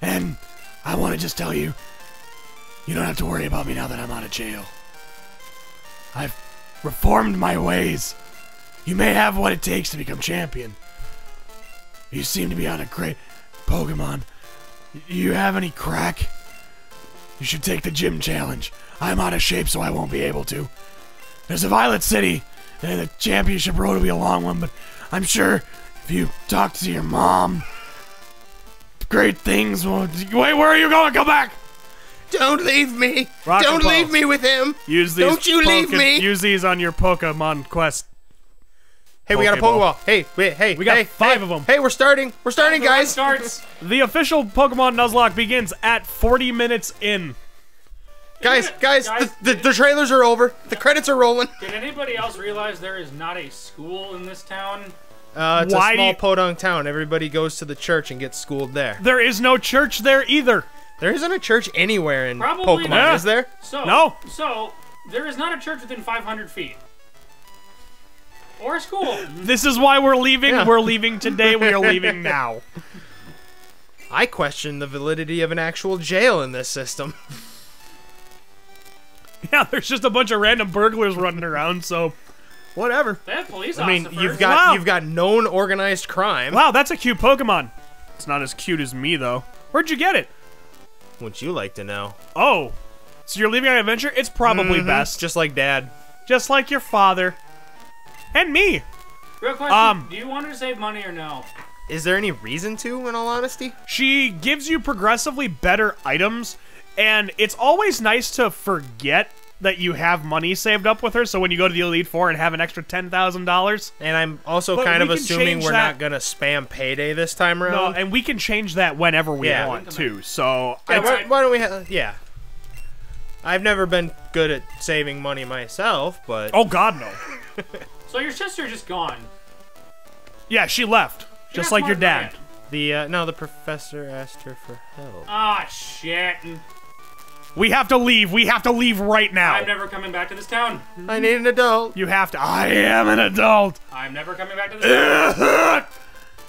And I want to just tell you, you don't have to worry about me now that I'm out of jail. I've reformed my ways. You may have what it takes to become champion. You seem to be on a great Pokemon. Do you have any crack? You should take the gym challenge. I'm out of shape, so I won't be able to. There's a Violet City, and the championship road will be a long one, but I'm sure if you talk to your mom, great things will. Wait, where are you going? Go back! Don't leave me. Rock Don't leave me with him. Use these. Don't you leave me. Use these on your Pokemon quest. Hey, we got a Pokeball. Pokeball. Hey, wait, hey, We got hey, five hey, them. Hey, we're starting. We're starting, The guys. starts. The official Pokemon Nuzlocke begins at 40 minutes in. Guys, guys, Guys, the, the, the trailers are over. The credits are rolling. Did anybody else realize there is not a school in this town? Uh, it's Why a small you- podunk town. Everybody goes to the church and gets schooled there. There is no church there either. There isn't a church anywhere in Probably Pokemon, not. is there? So No. So there is not a church within 500 feet. Or school. This is why we're leaving. Yeah. We're leaving today. We are leaving now. I question the validity of an actual jail in this system. Yeah, there's just a bunch of random burglars running around, so whatever. They have police I mean, you've got Wow. you've got known organized crime. Wow, that's a cute Pokemon. It's not as cute as me though. Where'd you get it? Would you like to know? Oh, so you're leaving on an adventure? It's probably Mhm, best, Just like Dad. just like your father and me. Real question: Um, Do you want her to save money or no? Is there any reason to, in all honesty? She gives you progressively better items, and it's always nice to forget that you have money saved up with her. So when you go to the Elite Four and have an extra ten thousand dollars, And I'm also But kind of assuming we're that- not gonna spam payday this time no, around. and we can change that whenever we Yeah. want to. So yeah, why, why don't we? Ha- yeah. I've never been good at saving money myself, but oh God, no. So your sister just gone. Yeah, she left, just like your dad. man. the uh, no, the professor asked her for help. Ah, shit. We have to leave. We have to leave right now. I'm never coming back to this town. I need an adult. You have to. I am an adult. I'm never coming back to this town.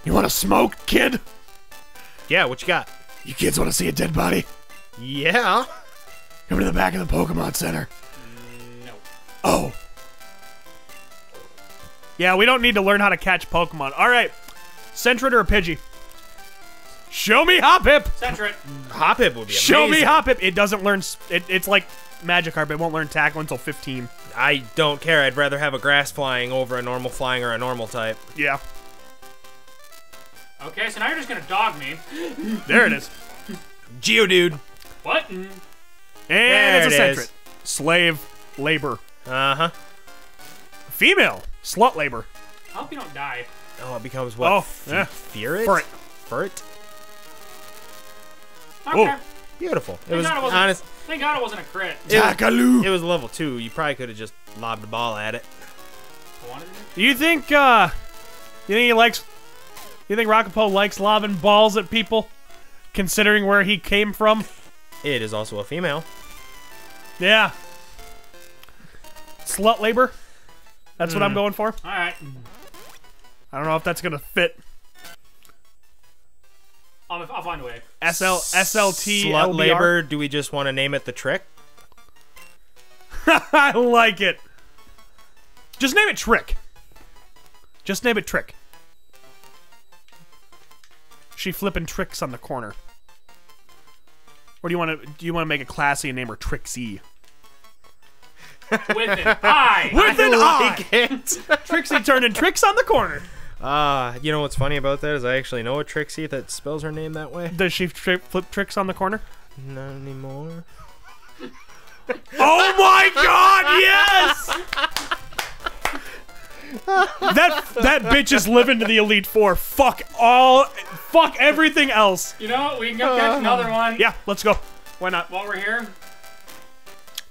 You want to smoke, kid? Yeah, what you got? You kids want to see a dead body? Yeah. Come to the back of the Pokemon Center. No. Oh. Yeah, we don't need to learn how to catch Pokemon. All right, Sentret or a Pidgey? Show me Hoppip. Sentret. Hoppip would be amazing. Show me Hoppip. It doesn't learn. It, it's like Magikarp. It won't learn Tackle until 15. I don't care. I'd rather have a grass flying over a normal flying or a normal type. Yeah, Okay, so now you're just gonna dog me. there it is. Geodude. What? And There it's a it is. Sentret. Slave labor. Uh huh. Female. Slut labor. I hope you don't die. Oh, it becomes what? Oh, F- yeah. Furret. Furret. Furret. Okay. Oh. Beautiful. It Thank was God it wasn't, honest. Thank God it wasn't a crit. It was, it was level two. You probably could have just lobbed a ball at it. I wanted to. Do you think, uh, you think he likes, you think Rockapo likes lobbing balls at people, considering where he came from? It is also a female. Yeah. Slut labor? That's what I'm hmm. going for. All right. I don't know if that's gonna fit. I'll, I'll find a way. SL, SLT, Slut LBR. labor. Do we just want to name it the trick? I like it. Just name it Trick. Just name it Trick. She flipping tricks on the corner. Or do you want to? Do you want to make it classy and name her Trixie? With an eye. With an eye. like it. Trixie turning tricks on the corner. Ah, you know what's funny about that is I actually know a Trixie that spells her name that way. Does she tri- flip tricks on the corner? Not anymore. Oh my God! Yes. that that bitch is living to the elite four. Fuck all. Fuck everything else. You know what? We can go catch another one. Yeah, let's go. Why not? While we're here.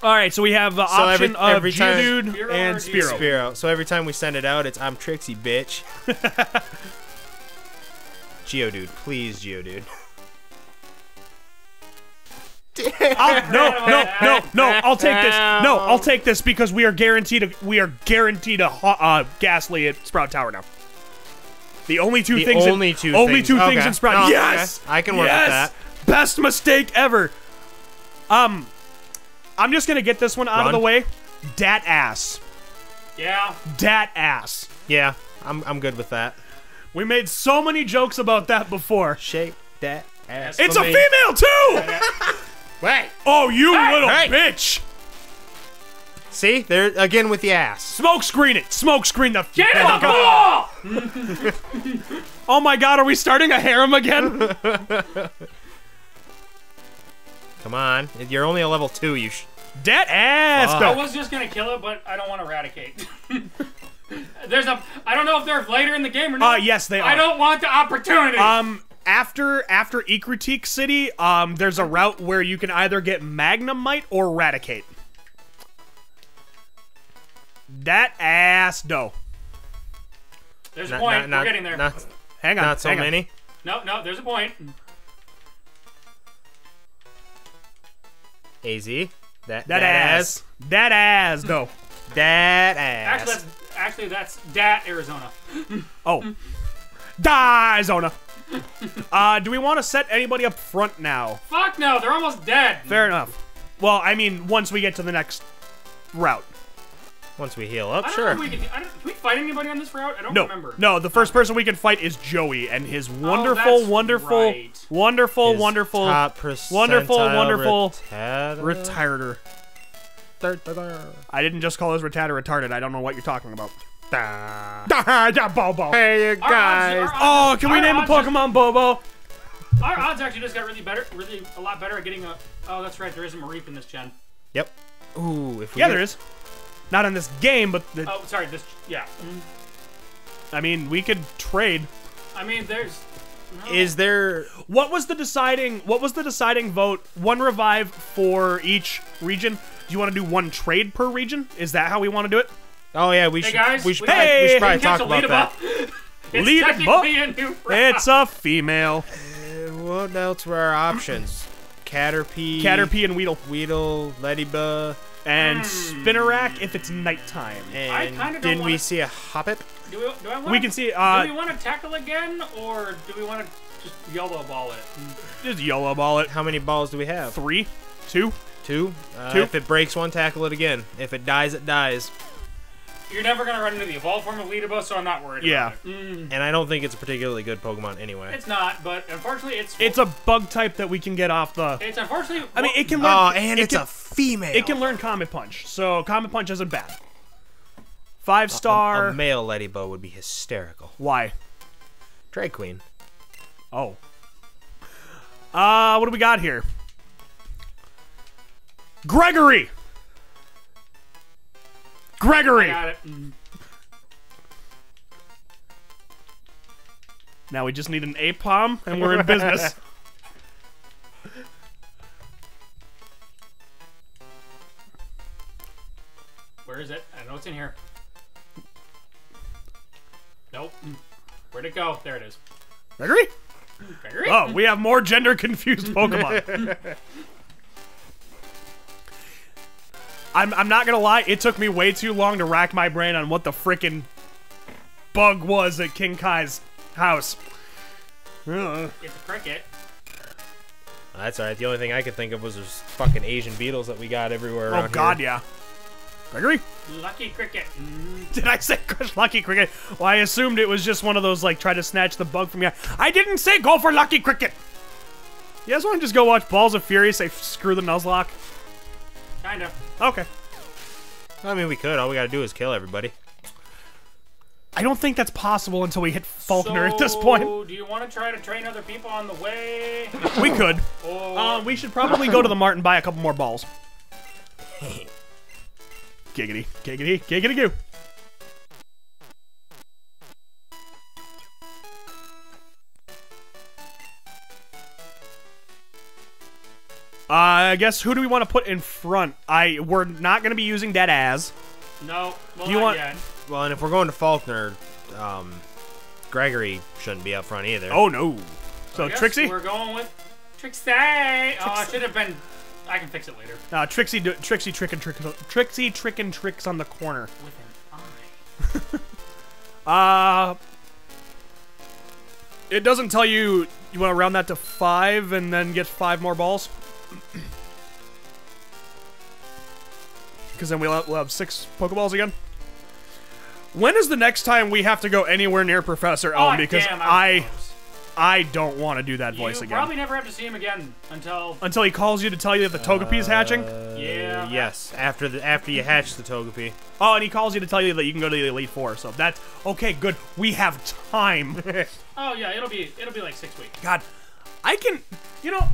All right, so we have the So every- option of every time- Geodude Spearow and or Spearow. Spearow. So every time we send it out, it's I'm Trixie, bitch. Geodude, please, Geodude. I'll, no, no, no, no. I'll take this. No, I'll take this because we are guaranteed. A, we are guaranteed a ho- uh, Gastly at Sprout Tower now. The only two The things. only in, two Only things. two things in Sprout. No, yes, okay. I can work with that. Best mistake ever. Um, I'm just gonna get this one out of the way. Dat ass. Yeah. Dat ass. Yeah, I'm, I'm good with that. We made so many jokes about that before. Shake that ass. It's for a me. female too. Wait. Oh, you Hey! little Hey! bitch! See, there again with the ass. Smoke screen it. Smoke screen the. Get him a ball! Oh my god, are we starting a harem again? Come on, you're only a level two. You. Sh- Dead ass. Fuck. I was just gonna kill it, but I don't want to eradicate. There's a. I don't know if they're later in the game or Uh, not. yes, they are. I don't want the opportunity. Um, after after Ecruteak City, um, there's a route where you can either get Magnemite or Eradicate. That ass no. there's a point. not, not, We're getting there. Not, Hang on. not so hang on. many. No, no. There's a point. Az. That That, ass. That ass no. That ass. Actually, that's actually that's Dat Arizona. Oh. Die, Arizona. Uh, do we want to set anybody up front now? Fuck no, they're almost dead. Fair enough. Well, I mean, once we get to the next route. Once we heal up, sure. we can. I don't, we fight anybody on this route? I don't No, remember. no. The first person we can fight is Joey and his oh, wonderful, Oh, wonderful, right. wonderful, His wonderful top wonderful, wonderful retard- retarder. I didn't just call his retarder retarded. I don't know what you're talking about. Da. yeah, Bobo. Hey, you guys. odds- our Oh, can we name a Pokemon Bobo? Our odds actually just got really better, really a lot better at getting a. Oh, that's right. There is a Mareep in this gen. Yep. Ooh, if we Yeah, get- there is. Not in this game, but the, Oh, sorry. This. Yeah. I mean, we could trade. I mean, there's. no. Is there? What was the deciding? What was the deciding vote? One revive for each region. Do you want to do one trade per region? Is that how we want to do it? Oh yeah, we Hey should. guys, we should. we probably, we should probably talk about lead that. it's Lead 'em technically a new route. It's a female. Uh, what else were our options? Caterpie, Caterpie and Weedle. Weedle, Ladybug, And Spinarak if it's nighttime. I and kinda don't didn't we wanna- see a Hoppip? Do we, do I want, We can see, uh, do we want to tackle again, or do we want to just yellow ball it? Just yellow ball it. How many balls do we have? Three, two. Two. Uh, Two. If it breaks one, tackle it again. If it dies, it dies. You're never gonna run into the evolved form of Ledyba, so I'm not worried. Yeah. About it. And I don't think it's a particularly good Pokemon anyway. It's not, but unfortunately, it's It's a bug type that we can get off the. It's unfortunately. I mean, it can learn. Oh, and it it's can, a female. It can learn Comet Punch, so Comet Punch isn't bad. Five A- star. A, male Ladybug would be hysterical. Why? Drag Queen. Oh. Uh, what do we got here? Gregory. Gregory. I got it. Mm. Now we just need an Aipom, and we're in business. Where is it? I know it's in here. Nope. Where'd it go? There it is. Gregory. Gregory? Oh, we have more gender confused Pokemon. I'm, I'm not gonna lie, it took me way too long to rack my brain on what the frickin' bug was at King Kai's house. It's a cricket. That's alright. The only thing I could think of was those fucking Asian beetles that we got everywhere oh, around. oh god, here. yeah. Gregory? Lucky cricket. Did I say Crush Lucky Cricket? Well, I assumed it was just one of those, like, try to snatch the bug from you. I didn't say go for Lucky Cricket! You guys want to just go watch Balls of Fury say screw the Nuzlocke? Kinda. Okay. I mean, we could. All we gotta do is kill everybody. I don't think that's possible until we hit Falkner so, at this point. do you want to try to train other people on the way? We could. Or Um, we should probably go to the mart and buy a couple more balls. Giggity, giggity, giggity goo. Uh, I guess who do we want to put in front? I we're not gonna be using that as. no, well, Do you not want- yet. Well, and if we're going to Falkner, um, Gregory shouldn't be up front either. Oh no. So I guess Trixie, We're going with Trixie. Oh, I should have been. I can fix it later. uh, Trixie, do, Trixie, trick and trick, Trixie, trick and tricks on the corner. With an eye. Uh, it doesn't tell you you want to round that to five and then get five more balls. Because then we'll have, we'll have six Pokeballs again. When is the next time we have to go anywhere near Professor Elm? Oh, because damn, I, was close. I don't want to do that You voice again. You probably never have to see him again until. Until he calls you to tell you that the Togepi is hatching. Uh, yeah. Yes, after the after you hatch the Togepi. Oh, and he calls you to tell you that you can go to the Elite Four. So that's okay. Good. We have time. Oh yeah, it'll be it'll be like six weeks. God, I can. You know,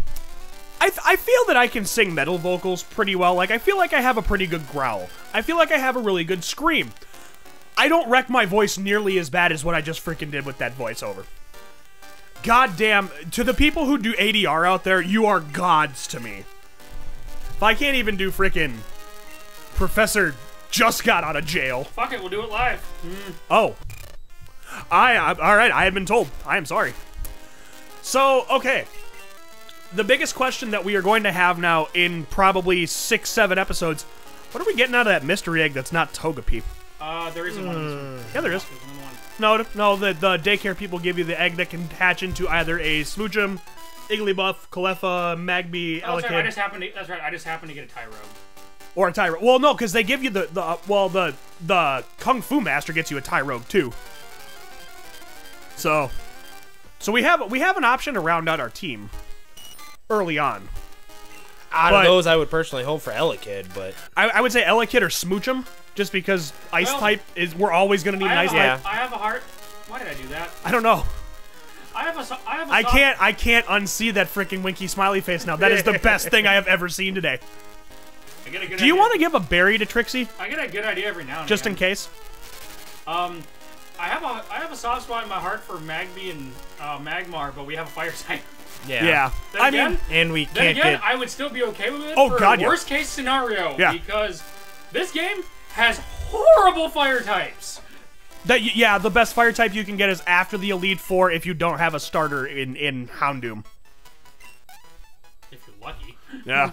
I I feel that I can sing metal vocals pretty well. Like I feel like I have a pretty good growl. I feel like I have a really good scream. I don't wreck my voice nearly as bad as what I just freaking did with that voiceover. God damn, to the people who do ADR out there, you are gods to me. If I can't even do freaking Professor just got out of jail. Fuck it, we'll do it live. Hmm. Oh. I, I all right, I have been told. I am sorry. So, okay. The biggest question that we are going to have now in probably 6 7 episodes, what are we getting out of that mystery egg that's not Togepi? Uh, there isn't one. This one. Yeah, there is. There's only one. No, no, the the daycare people give you the egg that can hatch into either a Smoochum, Igglybuff, Cleffa, Magby, Oh, that's right. I just happened to. That's right. I just happened to get a Tyro. or a Tyro. Well, no, because they give you the the uh, well the the Kung Fu Master gets you a Tyrogue too. So, so we have we have an option to round out our team early on. Out But- of those, I would personally hope for Elekid, but I, I would say Elekid or Smoochum, just because Ice Well, type is we're always gonna need I an have, Ice a, type. I have a heart. Why did I do that? I don't know. I have a. so- I have a. I soft- can't I can't unsee that freaking winky smiley face now. That is the best thing I have ever seen today. I get a good Do you idea. want to give a berry to Trixie, I get a good idea every now and just in again. case? Um, I have a. I have a soft spot in my heart for Magby and uh, Magmar, but we have a fire type. Yeah. Yeah. Then I again, mean, And we Then can't again, get. I would still be okay with it Oh, for God, a yeah. worst case scenario. Yeah. Because this game has horrible fire types. that yeah, the best fire type you can get is after the Elite Four if you don't have a starter in in Houndoom. If you're lucky. Yeah.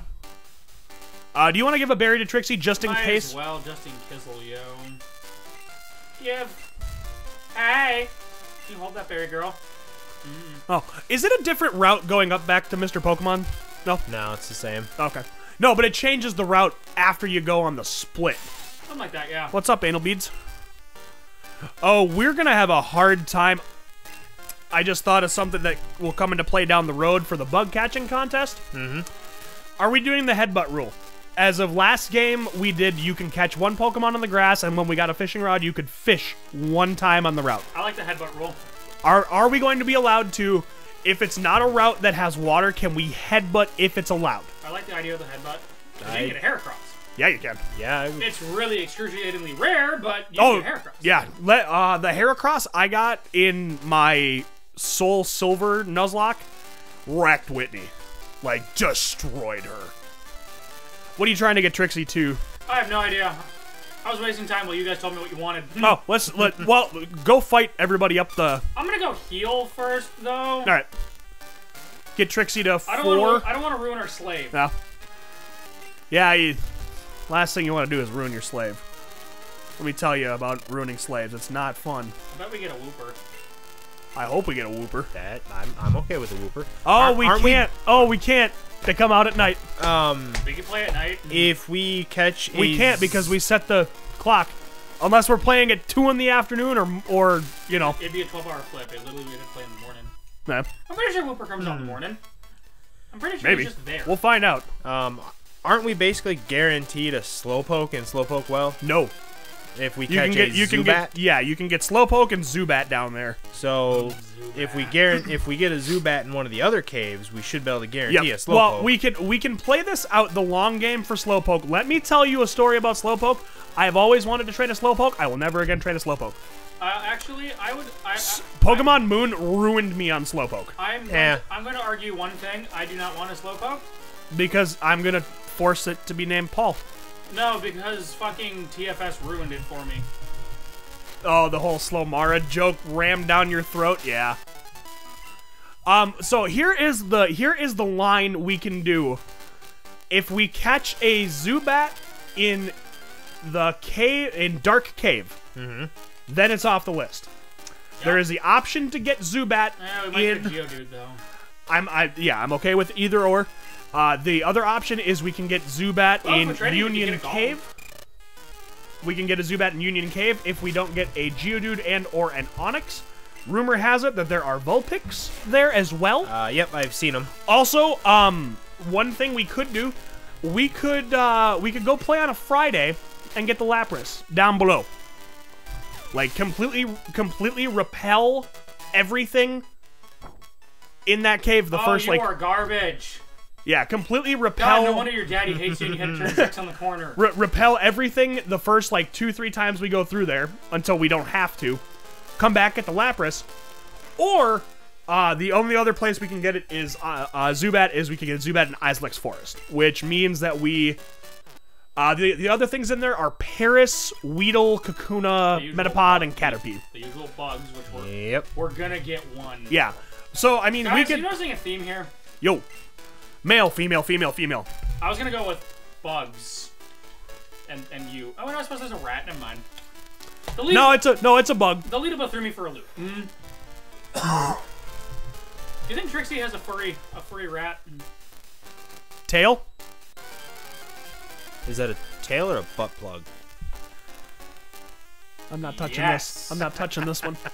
Uh, do you want to give a berry to Trixie just in case? as well, Justin Kizzle, yo. Give. Hey. Can you hold that berry, girl? Oh, is it a different route going up back to Mr. Pokemon? No. No, it's the same. Okay. No, but it changes the route after you go on the split. Something like that, yeah. What's up, anal beads? Oh, we're gonna have a hard time. I just thought of something that will come into play down the road for the bug catching contest. Mm-hmm. Are we doing the headbutt rule? As of last game, we did you can catch one Pokemon on the grass, and when we got a fishing rod, you could fish one time on the route. I like the headbutt rule. Are are we going to be allowed to, if it's not a route that has water, can we headbutt if it's allowed? I like the idea of the headbutt. I- You can get a Heracross. Yeah, you can. Yeah. I- It's really excruciatingly rare, but you Oh, can get a Heracross. yeah. Let, uh, the Heracross I got in my Soul Silver Nuzlocke wrecked Whitney. Like, destroyed her. What are you trying to get Trixie to? I have no idea. I was wasting time while you guys told me what you wanted. Oh, let's let well go fight everybody up the. I'm gonna go heal first, though. All right, get Trixie to I don't four. want to. I don't want to ruin our slave. No. Yeah, you, last thing you want to do is ruin your slave. Let me tell you about ruining slaves. It's not fun. I bet we get a Wooper. I hope we get a Wooper. that I'm, I'm okay with a Wooper. Oh, Aren't- we aren't can't. Oh, we can't. They come out at night. Um, We can play at night. if we catch, We a can't because we set the clock. Unless we're playing at two in the afternoon, or or you know. It'd be a 12-hour flip. It literally we could play in the morning. Nah, I'm pretty sure Wooper comes out in the morning. I'm pretty sure maybe he's just there. we'll find out. Um, aren't we basically guaranteed a slowpoke and slowpoke well No, if we you catch can get a you can Zubat? get yeah you can get Slowpoke and Zubat down there. So if we guarantee if we get a Zubat in one of the other caves, we should be able to guarantee Yeah. a slowpoke. Well, we can we can play this out the long game for Slowpoke. Let me tell you a story about Slowpoke. I have always wanted to train a Slowpoke. I will never again train a Slowpoke. Uh, actually, I would. I, I, Pokemon Moon ruined me on Slowpoke I'm. Going Yeah. to, I'm going to argue one thing. I do not want a Slowpoke. because I'm gonna force it to be named Paul. No, because fucking TFS ruined it for me. Oh, the whole slow Mara joke rammed down your throat. Yeah. Um. So here is the here is the line we can do. If we catch a Zubat in the cave in Dark Cave, then it's off the list. There is the option to get Zubat we might in. get Geodude though. I'm I yeah I'm okay with either or. Uh, the other option is we can get Zubat Well, in we're trading, we Union get. Cave. We can get a Zubat in Union Cave if we don't get a Geodude and or an Onix. rumor has it that there are Vulpix there as well. Uh, yep, I've seen them. Also, um, one thing we could do, we could uh, we could go play on a Friday and get the Lapras down below. Like completely, completely repel everything in that cave. The oh, first you like are garbage. Yeah, completely God, repel. no wonder your daddy hates you and you had to turn tricks on the corner. re- repel everything the first like two three times we go through there until we don't have to come back at the lapras or uh, the only other place we can get it is uh, uh, zubat is we can get zubat in Ilex forest which means that we uh, the, the other things in there are Paras, Weedle, Kakuna, Metapod, and. Caterpie. The usual bugs, which we're, Yep. we're gonna get one. Yeah. So, I mean, we Guys, could. you noticing a theme here? Yo. Male, female, female, female. I was gonna go with bugs. And and you. Oh, no, I suppose there's a rat. Never mind. The lead, No, it's a no, it's a bug. the lead about threw me for a loop. Mm. Do you think Trixie has a furry a furry rat? Tail. Is that a tail or a butt plug? I'm not touching Yes. this. I'm not touching this one.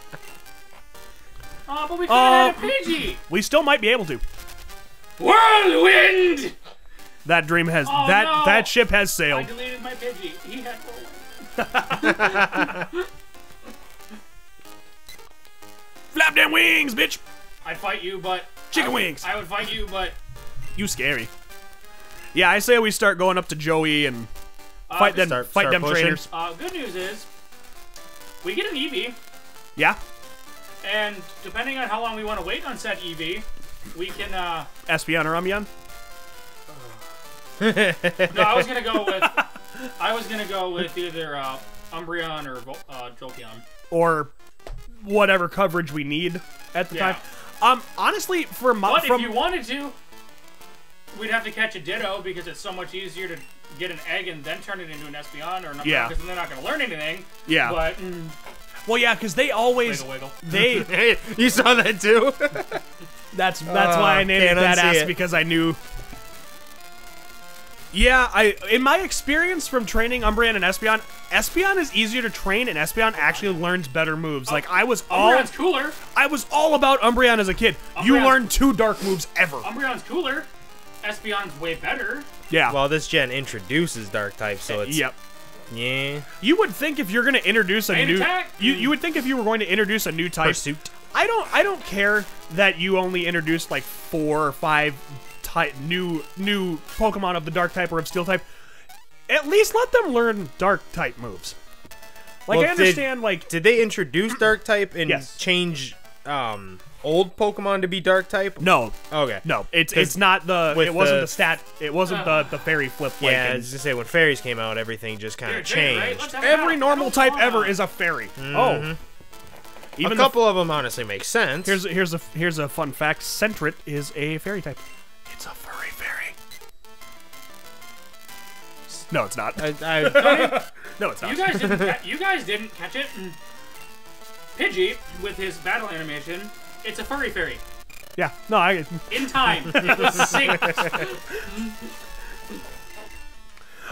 Oh, but we could have Uh, had a Pidgey! We still might be able to. Whirlwind! That dream has Oh, that no. that ship has I sailed. deleted my Pidgey. He had Flap them wings, bitch. I'd fight you, but Chicken I would- wings. I would fight you, but You scary. Yeah, I say we start going up to Joey and uh, fight them start- fight start them pushing. trainers. Uh, good news is we get an Eevee, Yeah. and depending on how long we want to wait on said Eevee, we can. Uh, Espeon or Umbreon? no, I was gonna go with. I was gonna go with either uh, Umbreon or uh, Jolteon. Or whatever coverage we need at the Yeah. time. Um, honestly, for my But from if you wanted to, we'd have to catch a Ditto because it's so much easier to get an egg and then turn it into an Espeon or an Umbreon Yeah. because they're not gonna learn anything. yeah, But mm, well, yeah, because they always wiggle wiggle. they Hey, you saw that too? That's that's why I Uh, named it can't that ass it. because I knew. Yeah, I in my experience from training Umbreon and Espeon, Espeon is easier to train, and Espeon actually learns better moves. Like I was all Umbreon's cooler. I was all about Umbreon as a kid. You Umbreon- learn two dark moves ever. Umbreon's cooler. Espeon's way better. Yeah. well, this gen introduces dark types, so it's yep. Yeah. You would think if you're going to introduce a Main new attack? you you would think if you were going to introduce a new type Pursuit. I don't I don't care that you only introduced like four or five type new new Pokemon of the dark type or of steel type. At least let them learn dark type moves. Like Well, I did- understand like Did they introduce dark type and Yes. change um old Pokemon to be dark type? no Okay. no it's 'Cause it's not the it wasn't the- the, stat it wasn't the the fairy flip like Yeah, I and was gonna say when fairies came out, everything just kind of a Jade, right? changed. Let's have a every battle. normal type don't ever is a fairy. Oh. Even a the- couple of them honestly make sense. Here's here's a here's a fun fact. Sentret is a fairy type. It's a furry fairy. No, it's not. I, I, No, it's not. You guys didn't. Ca- you guys didn't catch it. Mm. Pidgey with his battle animation. It's a furry fairy. yeah. No, I. In time, it was synced.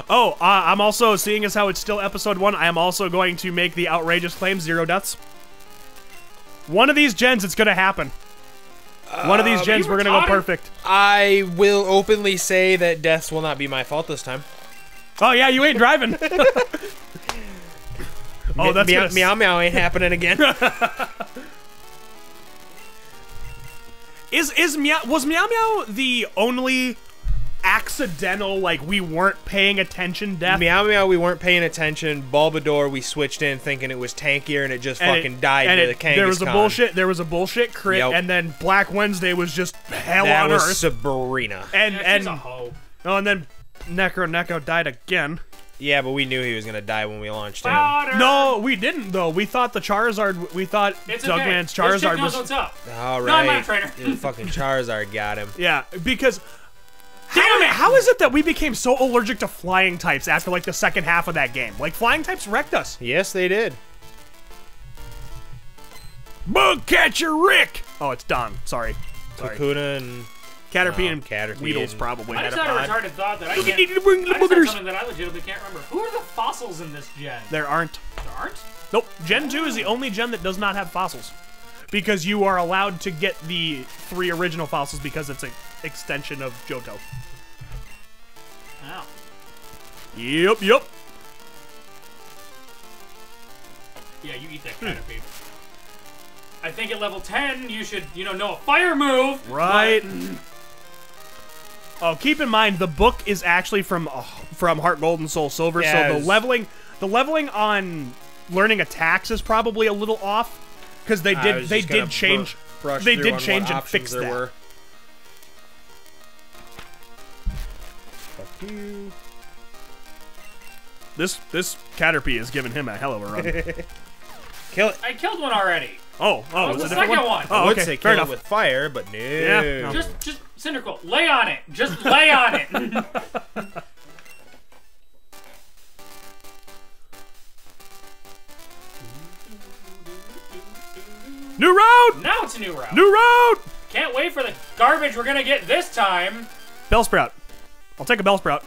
Oh, uh, I'm also seeing as how it's still episode one. I am also going to make the outrageous claim: zero deaths. One of these gens, it's gonna happen. One of these gens, you we're gonna go perfect. I will openly say that deaths will not be my fault this time. Oh yeah, you ain't driving. oh, that's meow, gonna meow meow ain't happening again. Is is meow was meow meow the only accidental like we weren't paying attention death? meow meow, we weren't paying attention. Bulbador, we switched in thinking it was tankier, and it just And fucking it- died and to it- the Kangaskhan. There was a bullshit. There was a bullshit crit, Yep. and then Black Wednesday was just hell That on was earth. Sabrina. and Yeah, and a hoe. oh, and then Necro Neko died again. Yeah, but we knew he was gonna die when we launched him. Powder. No, we didn't though. We thought the Charizard. We thought It's okay. Jugman's This chick Charizard knows was. what's up. All No, I'm not a trainer. The fucking Charizard got him. Yeah, because. Damn it! How is it that we became so allergic to flying types after like the second half of that game? Like flying types wrecked us. Yes, they did. Bug catcher Rick. Oh, it's Don. Sorry. Sorry. Kakuna and Caterpie and um, Caterpie Weedles and- probably. I just had a Metapod. retarded thought that I You can't. need bring I just had boogers. something that I legitimately can't remember. Who are the fossils in this gen? There aren't. There aren't. Nope. Gen 2 is the only gen that does not have fossils. because you are allowed to get the three original fossils because it's an extension of Johto. Ow. Yep, yep. Yeah, you eat that. Caterpie. I think at level 10, you should, you know, know a fire move. Right. But- Oh, keep in mind the book is actually from uh, from Heart Gold and Soul Silver, Yeah, so the leveling the leveling on learning attacks is probably a little off because they did they did change br- brush they did change and fix there that. Were. Fuck you. This this Caterpie is giving him a hell of a run. Kill it. I killed one already. Oh, oh, What's it's the a different second one? Oh, I would okay, say fair kill enough. it with fire, but no. Yeah, no. Just, just, Cyndaquil, lay on it. Just lay on it. New road, now it's a new route. new road. Can't wait for the garbage we're gonna get this time. Bellsprout. I'll take a Bellsprout.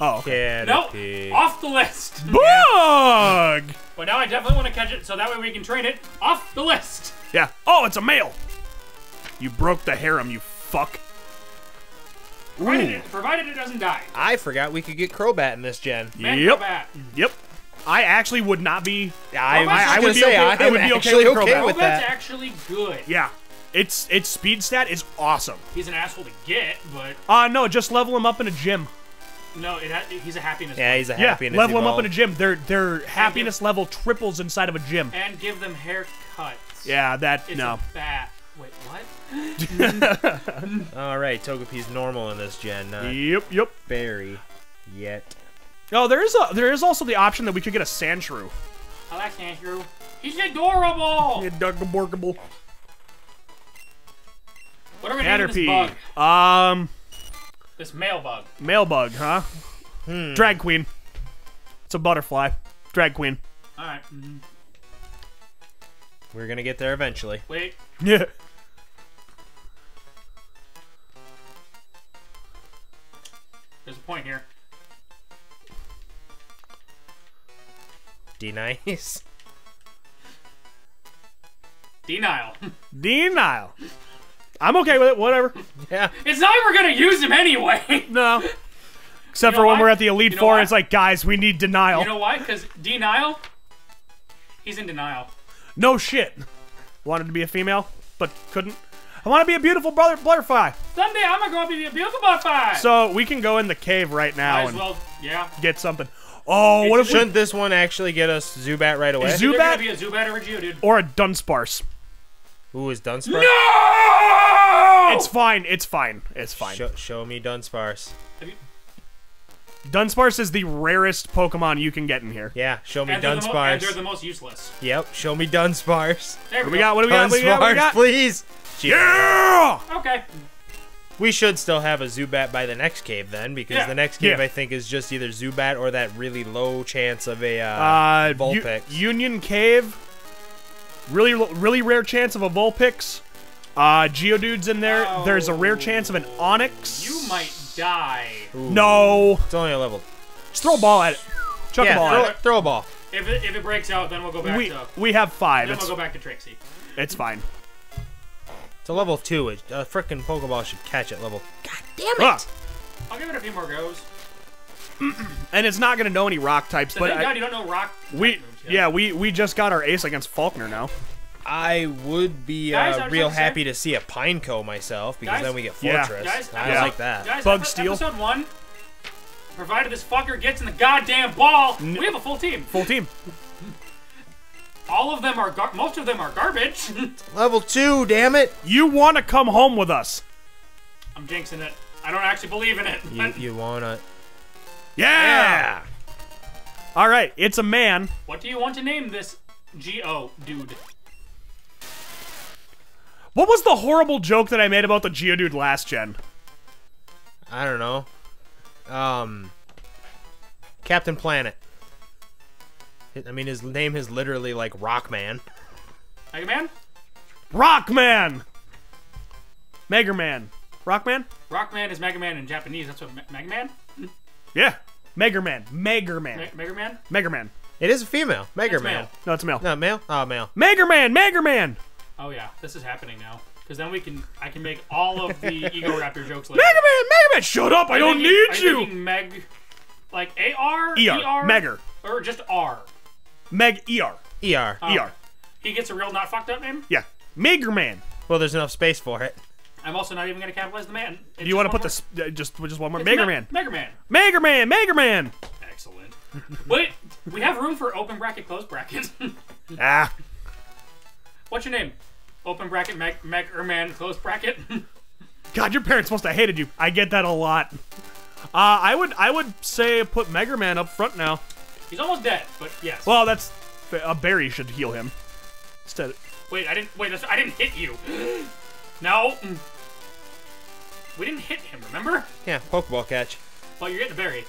Oh, okay. Caterpie. Nope, off the list. Bug. But now I definitely want to catch it, so that way we can train it off the list. Yeah. Oh, it's a male. You broke the harem, you fuck. Provided it, provided it doesn't die. I forgot we could get Crobat in this gen. Man, Yep. Crobat. Yep. I actually would not be. I, Crobat's I, would gonna say say, I, I would be okay actually with okay Crobat. with Crobat's that. actually good. Yeah. Its its speed stat is awesome. He's an asshole to get, but Uh no, just level him up in a gym. No, it ha- he's a happiness. Yeah, he's a Yeah, happiness. level him up in a gym. Their their happiness level triples inside of a gym. and give them haircuts. Yeah, that It's no. a bat. Wait, what? All right, Togepi's normal in this gen, not Yep, yep. berry yet. Oh, there is a there is also the option that we could get a Sandshrew. I like Andrew. He's adorable. Adorable. What are we naming this bug? Caterpie. Um, This male bug. male bug, huh? Hmm. Drag queen. It's a butterfly. Drag queen. All right. mhm. We're gonna get there eventually. Wait. Yeah. There's a point here. D nice. Denial. Denial. I'm okay with it. Whatever. yeah. it's not like we're gonna use him anyway. No. Except You for when why? we're at the Elite You know Four, why? it's like, guys, we need denial. you know why? Because denial. He's in denial. no shit. Wanted to be a female, but couldn't. I want to be a beautiful brother butterfly. Someday I'm gonna grow up to be a beautiful butterfly. So we can go in the cave right now Might as and well. Yeah. get something. Oh, what if we Shouldn't this one actually get us Zubat right away? Zoo- Either gonna Zubat? be a Zubat or a Geodude. or a Dunsparce? Who is Dunsparce? No! It's fine. It's fine. It's fine. Show, show me Dunsparce. You- Dunsparce is the rarest Pokemon you can get in here. Yeah, show me and, they're the mo- and Dunsparce. they're the most useless. Yep, show me Dunsparce. There What we, we got? What do we got? What do we got? What do we Dunsparce, got? please. Yeah! Okay. We should still have a Zubat by the next cave then, because Yeah. the next cave Yeah. I think is just either Zubat or that really low chance of a uh, Uh, U- Vulpix. Union Cave. Really, really rare chance of a Vulpix. Uh, Geodude's in there. There's a rare chance of an Onix. You might die. No. It's only a level. Just throw a ball at it. Chuck yeah, a ball throw, at it. throw a ball. If it, if it breaks out, then we'll go back We to. we have five. Then It's we'll go back to Trixie. it's fine. It's a level two. It, a frickin' Pokeball should catch it level. God damn it! Ah, I'll give it a few more goes. and it's not gonna know any rock types, So but thank I- God you don't know rock. we moves yeah we we just got our ace against Falkner now. I would be Guys, I uh, real gonna happy to see a Pineco myself, because Guys? then we get Yeah. Fortress. Guys, I Yeah. like that. Guys, Bug epi- steal. Episode one. Provided this fucker gets in the goddamn ball, we have a full team. Full team. All of them are gar- most of them are garbage. Level two, damn it! You want to come home with us? I'm jinxing it. I don't actually believe in it. You, you wanna? Yeah. All right, it's a man. what do you want to name this G.O. dude? What was the horrible joke that I made about the Geodude last gen? I don't know. Um, Captain Planet. I mean, his name is literally like Rockman. Mega Man? Rockman. Mega Man. Rockman? Rockman is Mega Man in Japanese. That's what Me- Mega Man? Yeah. Mega Man. Mega Man. Me- Mega Man? Mega Man. It is a female. Mega It's Man. male. No, it's a male. No, male? Oh, male. Mega Man, Mega Man, Oh yeah, this is happening now. Because then we can, I can make all of the Egoraptor jokes later. Mega Man, Mega Man. Shut up! I Are don't thinking- need are you. thinking Meg, like A R E R, Megger. or just R. Meg ER, ER. Oh. ER. He gets a real not fucked up name. Yeah, Mega Man. Well, there's enough space for it. I'm also not even gonna capitalize the man. Do you want to put the uh, just just one more? It's Mega Me- Man, Mega Man. Mega Man, Mega Man. Excellent. Wait, we have room for open bracket, close bracket. Ah, What's your name? Open bracket, Meg, Meg Man, close bracket. God, your parents must have hated you. I get that a lot. Uh, I would I would say put Mega Man up front now. He's almost dead, but yes. Well, that's a berry should heal him. Instead, wait, I didn't. Wait, that's, I didn't hit you. no. We didn't hit him, remember? Yeah, Pokeball catch. But you're getting a berry.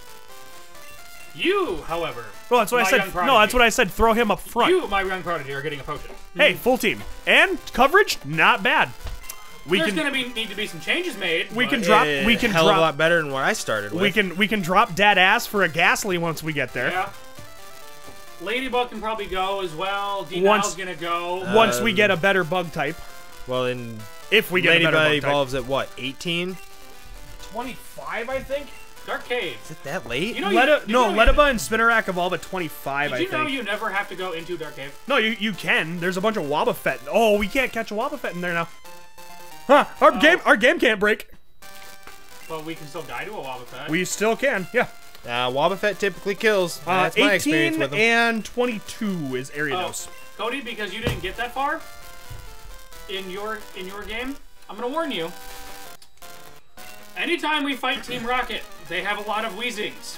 You, however, well, that's what I said. No, that's what I said. Throw him up front. you, my young prodigy, are getting a potion. Hey, full team and coverage, not bad. We There's can gonna be need to be some changes made. we can drop Eh, we can hell of a lot better than what I started with. we can we can drop dead ass for a Gastly once we get there. Yeah. Ladybug can probably go as well. D Once- gonna go. Once we get a better bug type, Well, then if we get a better Ladybug bug type. evolves at what? 18? 25, I think. Dark Cave. Is it that late? You know, Let you, it, you no, know Ledyba and Spinarak evolve at 25, Did I you know you never have to go into Dark Cave? No, you you can. There's a bunch of Wobbuffet. Oh, we can't catch a Wobbuffet in there now. Huh? Our game our game can't break. But we can still die to a Wobbuffet. We still can. Yeah. Uh, Wobbuffet typically kills. Uh, That's my experience 18 with them. and 22 is Ariados. Oh, Cody, because you didn't get that far in your in your game, I'm gonna warn you. Anytime we fight Team Rocket, they have a lot of Weezings.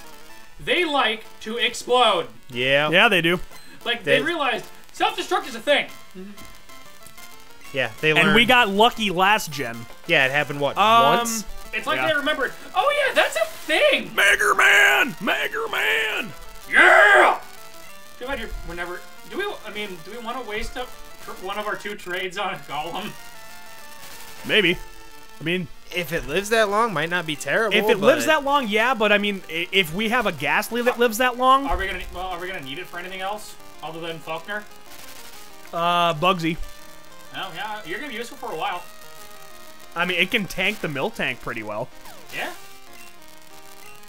They like to explode. yeah. Yeah, they do. Like they, They- realized self-destruct is a thing. Yeah, they learned. And we got lucky last gen. Yeah, it happened what? Um, once? It's like Yeah. they remembered. Oh yeah, that's a thing. Mega Man! Mega Man! Yeah. Too bad you're. We're. Do we? I mean, do we want to waste up one of our two trades on a Golem? Maybe. I mean, If it lives that long, might not be terrible. if it but- lives that long, yeah, but I mean, if we have a Gastly that lives that long, Are we gonna? Well, are we gonna need it for anything else other than Falkner? uh, Bugsy. Oh yeah, you're gonna be useful for a while. I mean, it can tank the Miltank pretty well. Yeah.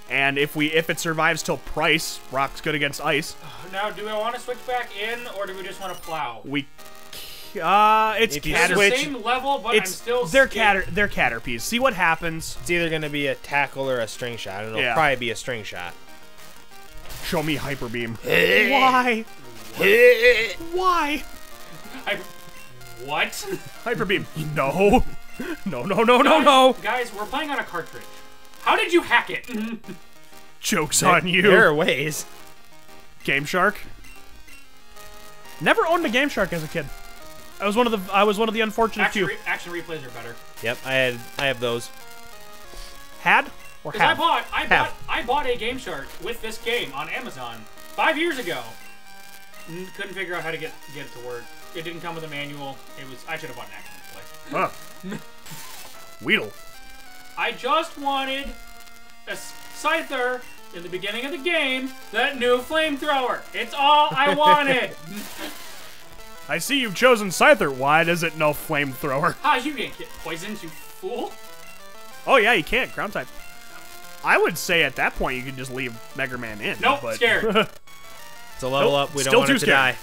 And if we if it survives till Pryce, Rock's good against ice. Now, do we want to switch back in, or do we just want to plow? We, uh, it's If you They're the same level, but It's I'm still. they're scared. catter they're caterpies. See what happens. It's either going to be a tackle or a string shot. and It'll Yeah. probably be a string shot. Show me hyper beam. Why? Why? I, what? Hyper beam. No. No, no, no, no, no. Guys, we're playing on a cartridge. How did you hack it? Jokes on you. There are ways. Game Shark. Never owned a Game Shark as a kid. I was one of the I was one of the unfortunate action, few. re- action replays are better. Yep, I had I have those. Had or Because I bought, I Have. bought, I bought a Game Shark with this game on Amazon five years ago. N- Couldn't figure out how to get get it to work. It didn't come with a manual. It was I should have bought an action replay. Huh. Weedle. I just wanted a Scyther in the beginning of the game that new flamethrower. It's all I wanted. I see you've chosen Scyther. Why does it no flamethrower? Ah, You didn't get poisoned, you fool. Oh yeah, you can't ground type. I would say at that point you can just leave Mega Man in. Nope, but scared. It's a level Nope, up. We still don't want too it to scared.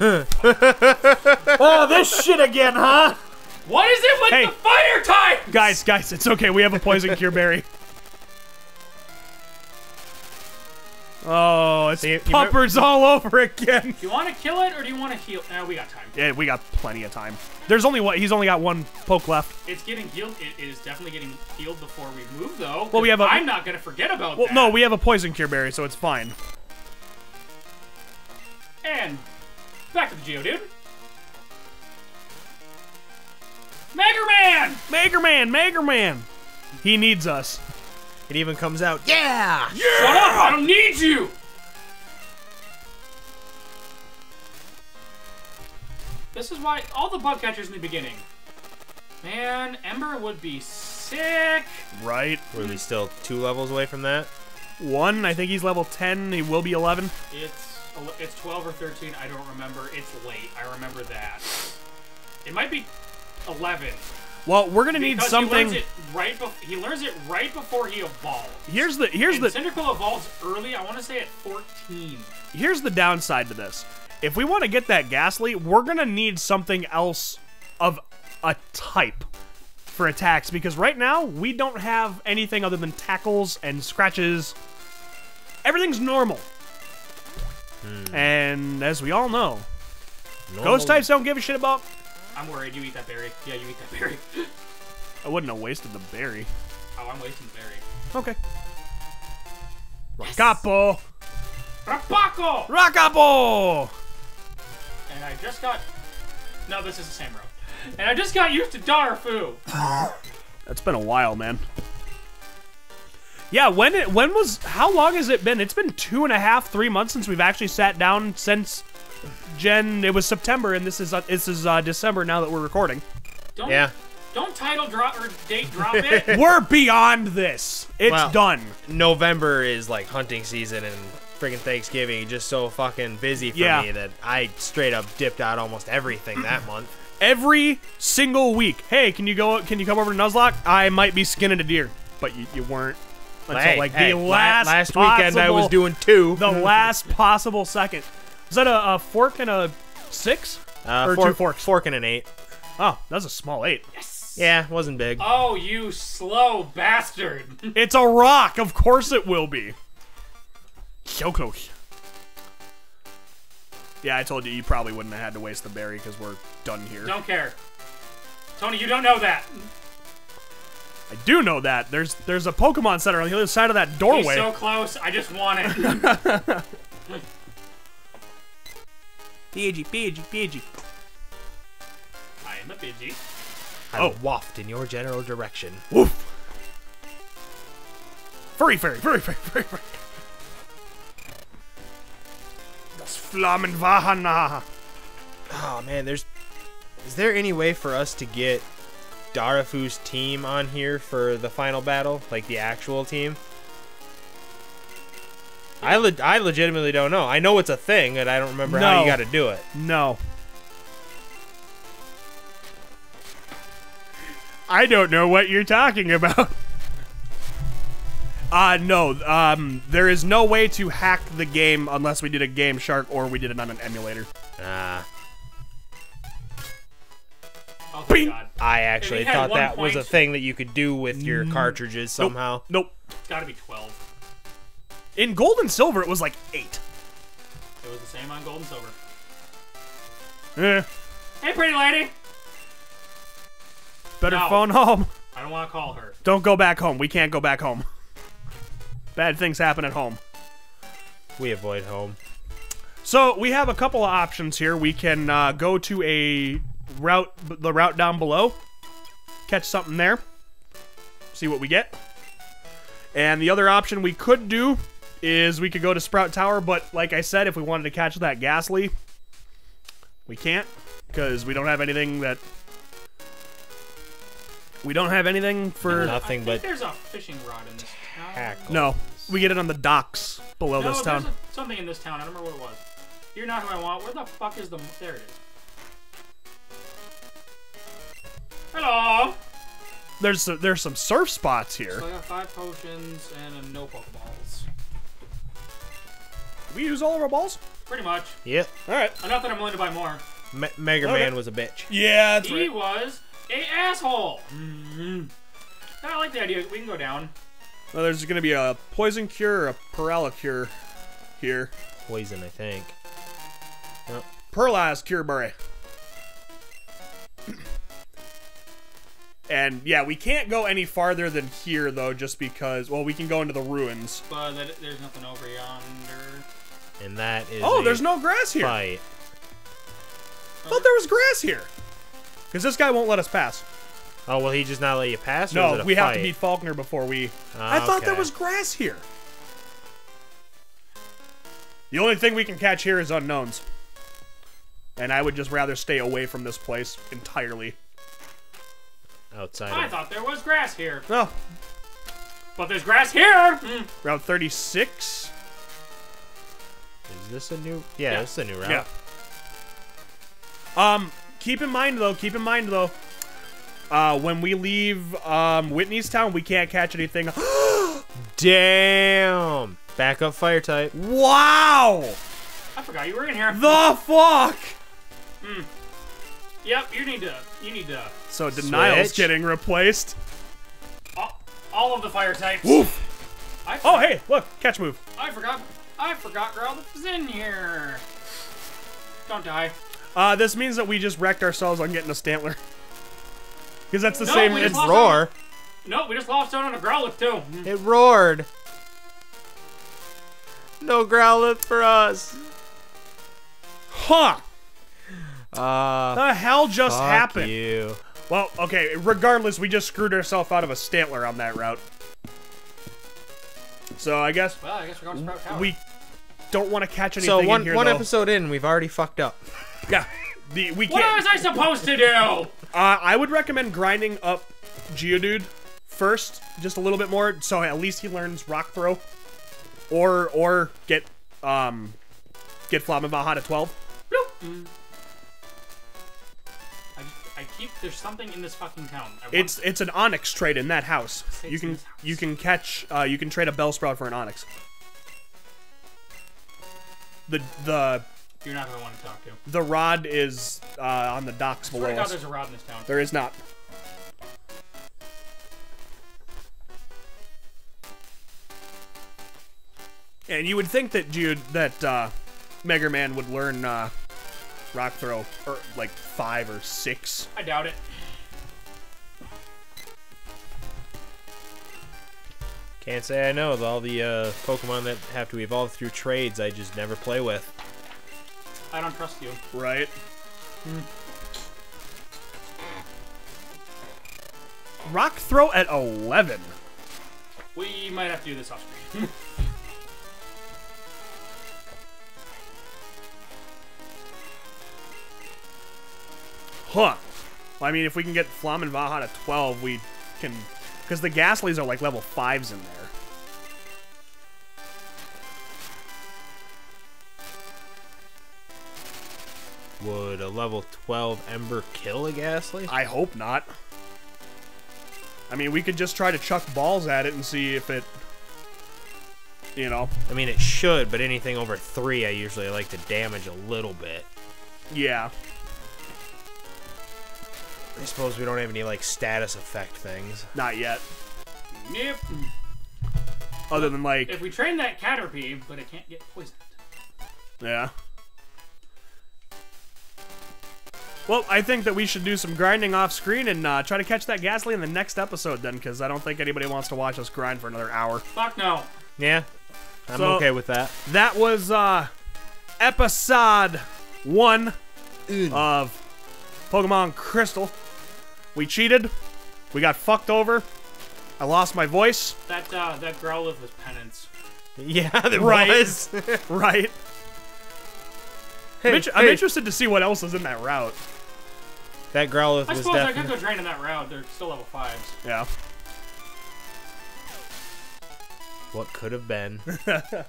die. You- oh, this shit again, huh? what is it with Hey. the fire type? Guys, guys, it's okay. We have a poison cure berry. Oh, it's See, you pumpers all over again. Do you want to kill it or do you want to heal? Nah, we got time. Yeah, we got plenty of time. There's only one. He's only got one poke left. It's getting healed. It, it is definitely getting healed before we move, though. Well, we have a- I'm not gonna forget about Well, that. no, we have a poison cure berry, so it's fine. And back to the Geodude. Mega Man! Mega Man, Mega Man. He needs us. It even comes out. Yeah. Shut up! I don't need you! This is why all the bug catchers in the beginning. Man, Ember would be sick. Right. Were we still two levels away from that? one. I think he's level 10. He will be 11. It's it's 12 or 13. I don't remember. It's late. I remember that. It might be 11. Well, we're gonna need because something. He learns it right. Bef- he learns it right before he evolves. Here's the here's And the Cyndaquil evolves early. I want to say at 14. here's the downside to this. If we want to get that Gastly, we're gonna need something else of a type for attacks because right now we don't have anything other than tackles and scratches. Everything's normal. Hmm. And as we all know, ghost types don't give a shit about. I'm worried. You eat that berry. Yeah, you eat that berry. I wouldn't have wasted the berry. oh, I'm wasting the berry. Okay. Capo. Rapaco! Rockapo! And I just got. No, this is the same road. And I just got used to Darfu. That's been a while, man. Yeah, when it when was how long has it been? It's been two and a half, three months since we've actually sat down since Jen. It was September, and this is uh, this is uh, December now that we're recording. Don't, Yeah. Don't title drop or date drop it. We're beyond this. It's Well- done. November is like hunting season and freaking Thanksgiving just so fucking busy for Yeah. me that I straight up dipped out almost everything that month. Every single week. Hey, can you go? Can you come over to Nuzlocke? I might be skinning a deer, but you, you weren't until Hey, like hey, the la- last last weekend I was doing two. the last possible second. Is that a, a fork and a six? uh, or fork, two forks? Fork and an eight. Oh, that's a small eight. Yeah, wasn't big. oh, you slow bastard. It's a rock. Of course it will be. So close. Yeah, I told you you probably wouldn't have had to waste the berry because we're done here. don't care. Tony, you don't know that. I do know that. There's there's a Pokemon Center on the other side of that doorway. He's doorway. so close. I just want it. Pidgey, Pidgey, Pidgey. I am a Pidgey. I oh. waft in your general direction. Woof. Furry fairy, furry fairy, furry fairy. Das Flammenwahana. Oh man, there's. Is there any way for us to get Darafu's team on here for the final battle, like the actual team? I le- I legitimately don't know. I know it's a thing, and I don't remember how you got to do it. No. I don't know what you're talking about. Uh, no, um, there is no way to hack the game unless we did a Game Shark or we did it on an emulator. Ah, Oh, Bing. thank God. I actually If he had thought one that was a thing that you could do with your cartridges somehow. Nope. It's gotta be 12. In Gold and Silver, it was like 8. It was the same on Gold and Silver. Eh, Hey, pretty lady. Better No. phone home. I don't want to call her. Don't go back home. We can't go back home. Bad things happen at home. We avoid home. So we have a couple of options here. We can uh, go to a route, the route down below, catch something there, see what we get. And the other option we could do is we could go to Sprout Tower, but like I said, if we wanted to catch that Gastly, we can't because we don't have anything that. We don't have anything for. Nothing but there's a fishing rod in this town. No, we get it on the docks below No, this there's town. a- something in this town. I don't remember what it was. You're not who I want. Where the fuck is the? There it is. Hello. There's there's some surf spots here. So I got five potions and a no pokeballs. we use all of our balls. Pretty much. Yep. All right. Enough that I'm willing to buy more. Me- Mega Okay. Man was a bitch. Yeah, that's He was a asshole. Mm-hmm. I like the idea. We can go down. Well, there's going to be a poison cure, a Perala cure here. Poison, I think. Perlaz cure berry. and yeah, we can't go any farther than here though, just because. Well, we can go into the ruins. But that, there's nothing over yonder. And that is. Oh, there's no grass here. fight. I thought there was grass here. Because this guy won't let us pass. Oh, will he just not let you pass? Or is it No, a we have to beat Falkner before we. Ah, I thought there was grass here. The only thing we can catch here is unknowns. And I would just rather stay away from this place entirely. outside. I of- thought there was grass here. Well, But there's grass here. Mm. Route 36. Is this a new? Yeah, Yeah. this is a new route. Yeah. Um, keep in mind though, keep in mind though, uh, when we leave um Whitney's town, we can't catch anything. Damn. Backup fire type. wow! I forgot you were in here. The fuck! Yep, you need to. You need to. So denial's Switch. getting replaced. All, all of the fire types. Woof! Oh hey, look, catch move. I forgot. I forgot Growlithe was in here. Don't die. Uh, this means that we just wrecked ourselves on getting a Stantler. Because that's the No, same. we It's, just lost Roar. Nope, we just lost out on a Growlithe too. Mm. It roared. No Growlithe for us. huh? Uh, The hell just fuck happened? you. Well, okay. Regardless, we just screwed ourselves out of a Stantler on that route. So I guess Well, I guess we're going to Sprout Tower. we don't want to catch anything So in one here, one though. episode in, we've already fucked up. Yeah. The, we what can't. was I supposed to do? Uh, I would recommend grinding up Geodude first, just a little bit more, so at least he learns Rock Throw, or or get um get Flamavaha to twelve. Mm. I, I keep. There's something in this fucking town. It's it's an Onix trade in that house. You It's in can house. you can catch uh, you can trade a Bellsprout for an Onix. The the You're not gonna want to talk to. the rod is uh, on the docks Swear below to God, us. there's a rod in this town. There is not. And you would think that Jude that uh, Mega Man would learn uh, Rock Throw or like five or six. I doubt it. Can't say I know. With all the uh, Pokemon that have to evolve through trades, I just never play with. I don't trust you. Right. Hmm. Rock Throw at eleven. We might have to do this off screen. Huh. Well, I mean, if we can get Flam and Vaha to 12, we can... Because the Gastlys are like level 5s in there. Level 12 Ember kill a Gastly? I hope not. I mean, we could just try to chuck balls at it and see if it... You know. I mean, it should, but anything over three, I usually like to damage a little bit. Yeah. I suppose we don't have any like status effect things. Not yet. Yep. Other than, like... If we train that Caterpie, but it can't get poisoned. Yeah. Well, I think that we should do some grinding off screen and uh, try to catch that Gastly in the next episode then, because I don't think anybody wants to watch us grind for another hour. Fuck no. Yeah, I'm So- okay with that. That was uh episode one of Pokemon Crystal. We cheated. We got fucked over. I lost my voice. That uh, that Growlithe was penance. Yeah, there Right. was. Right. hey, I'm, int- I'm interested to see what else is in that route. That Growlithe I was suppose I could go drain in that route. They're still level fives. Yeah. What could have been?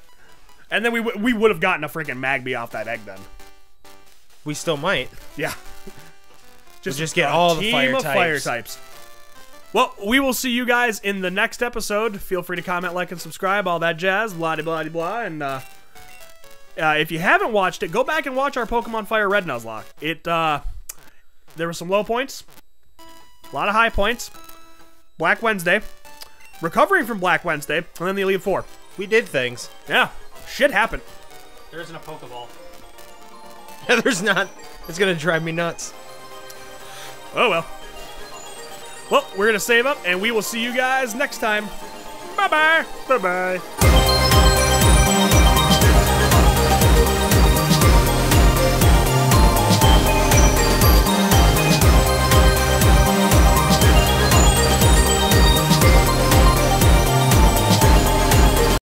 And then we we would have gotten a freaking Magby off that egg then. we still might. Yeah. just just get all the team fire of fire types. types. Well, we will see you guys in the next episode. Feel free to comment, like, and subscribe, all that jazz, blah blah blah blah. And uh, uh, if you haven't watched it, go back and watch our Pokemon Fire Red Nuzlocke. It uh, there were some low points, a lot of high points. Black Wednesday, recovering from Black Wednesday, and then the Elite Four. We did things. Yeah, shit happened. There isn't a Pokeball. Yeah, there's not. It's gonna drive me nuts. Oh well. Well, we're gonna save up, and we will see you guys next time. Bye bye. Bye bye.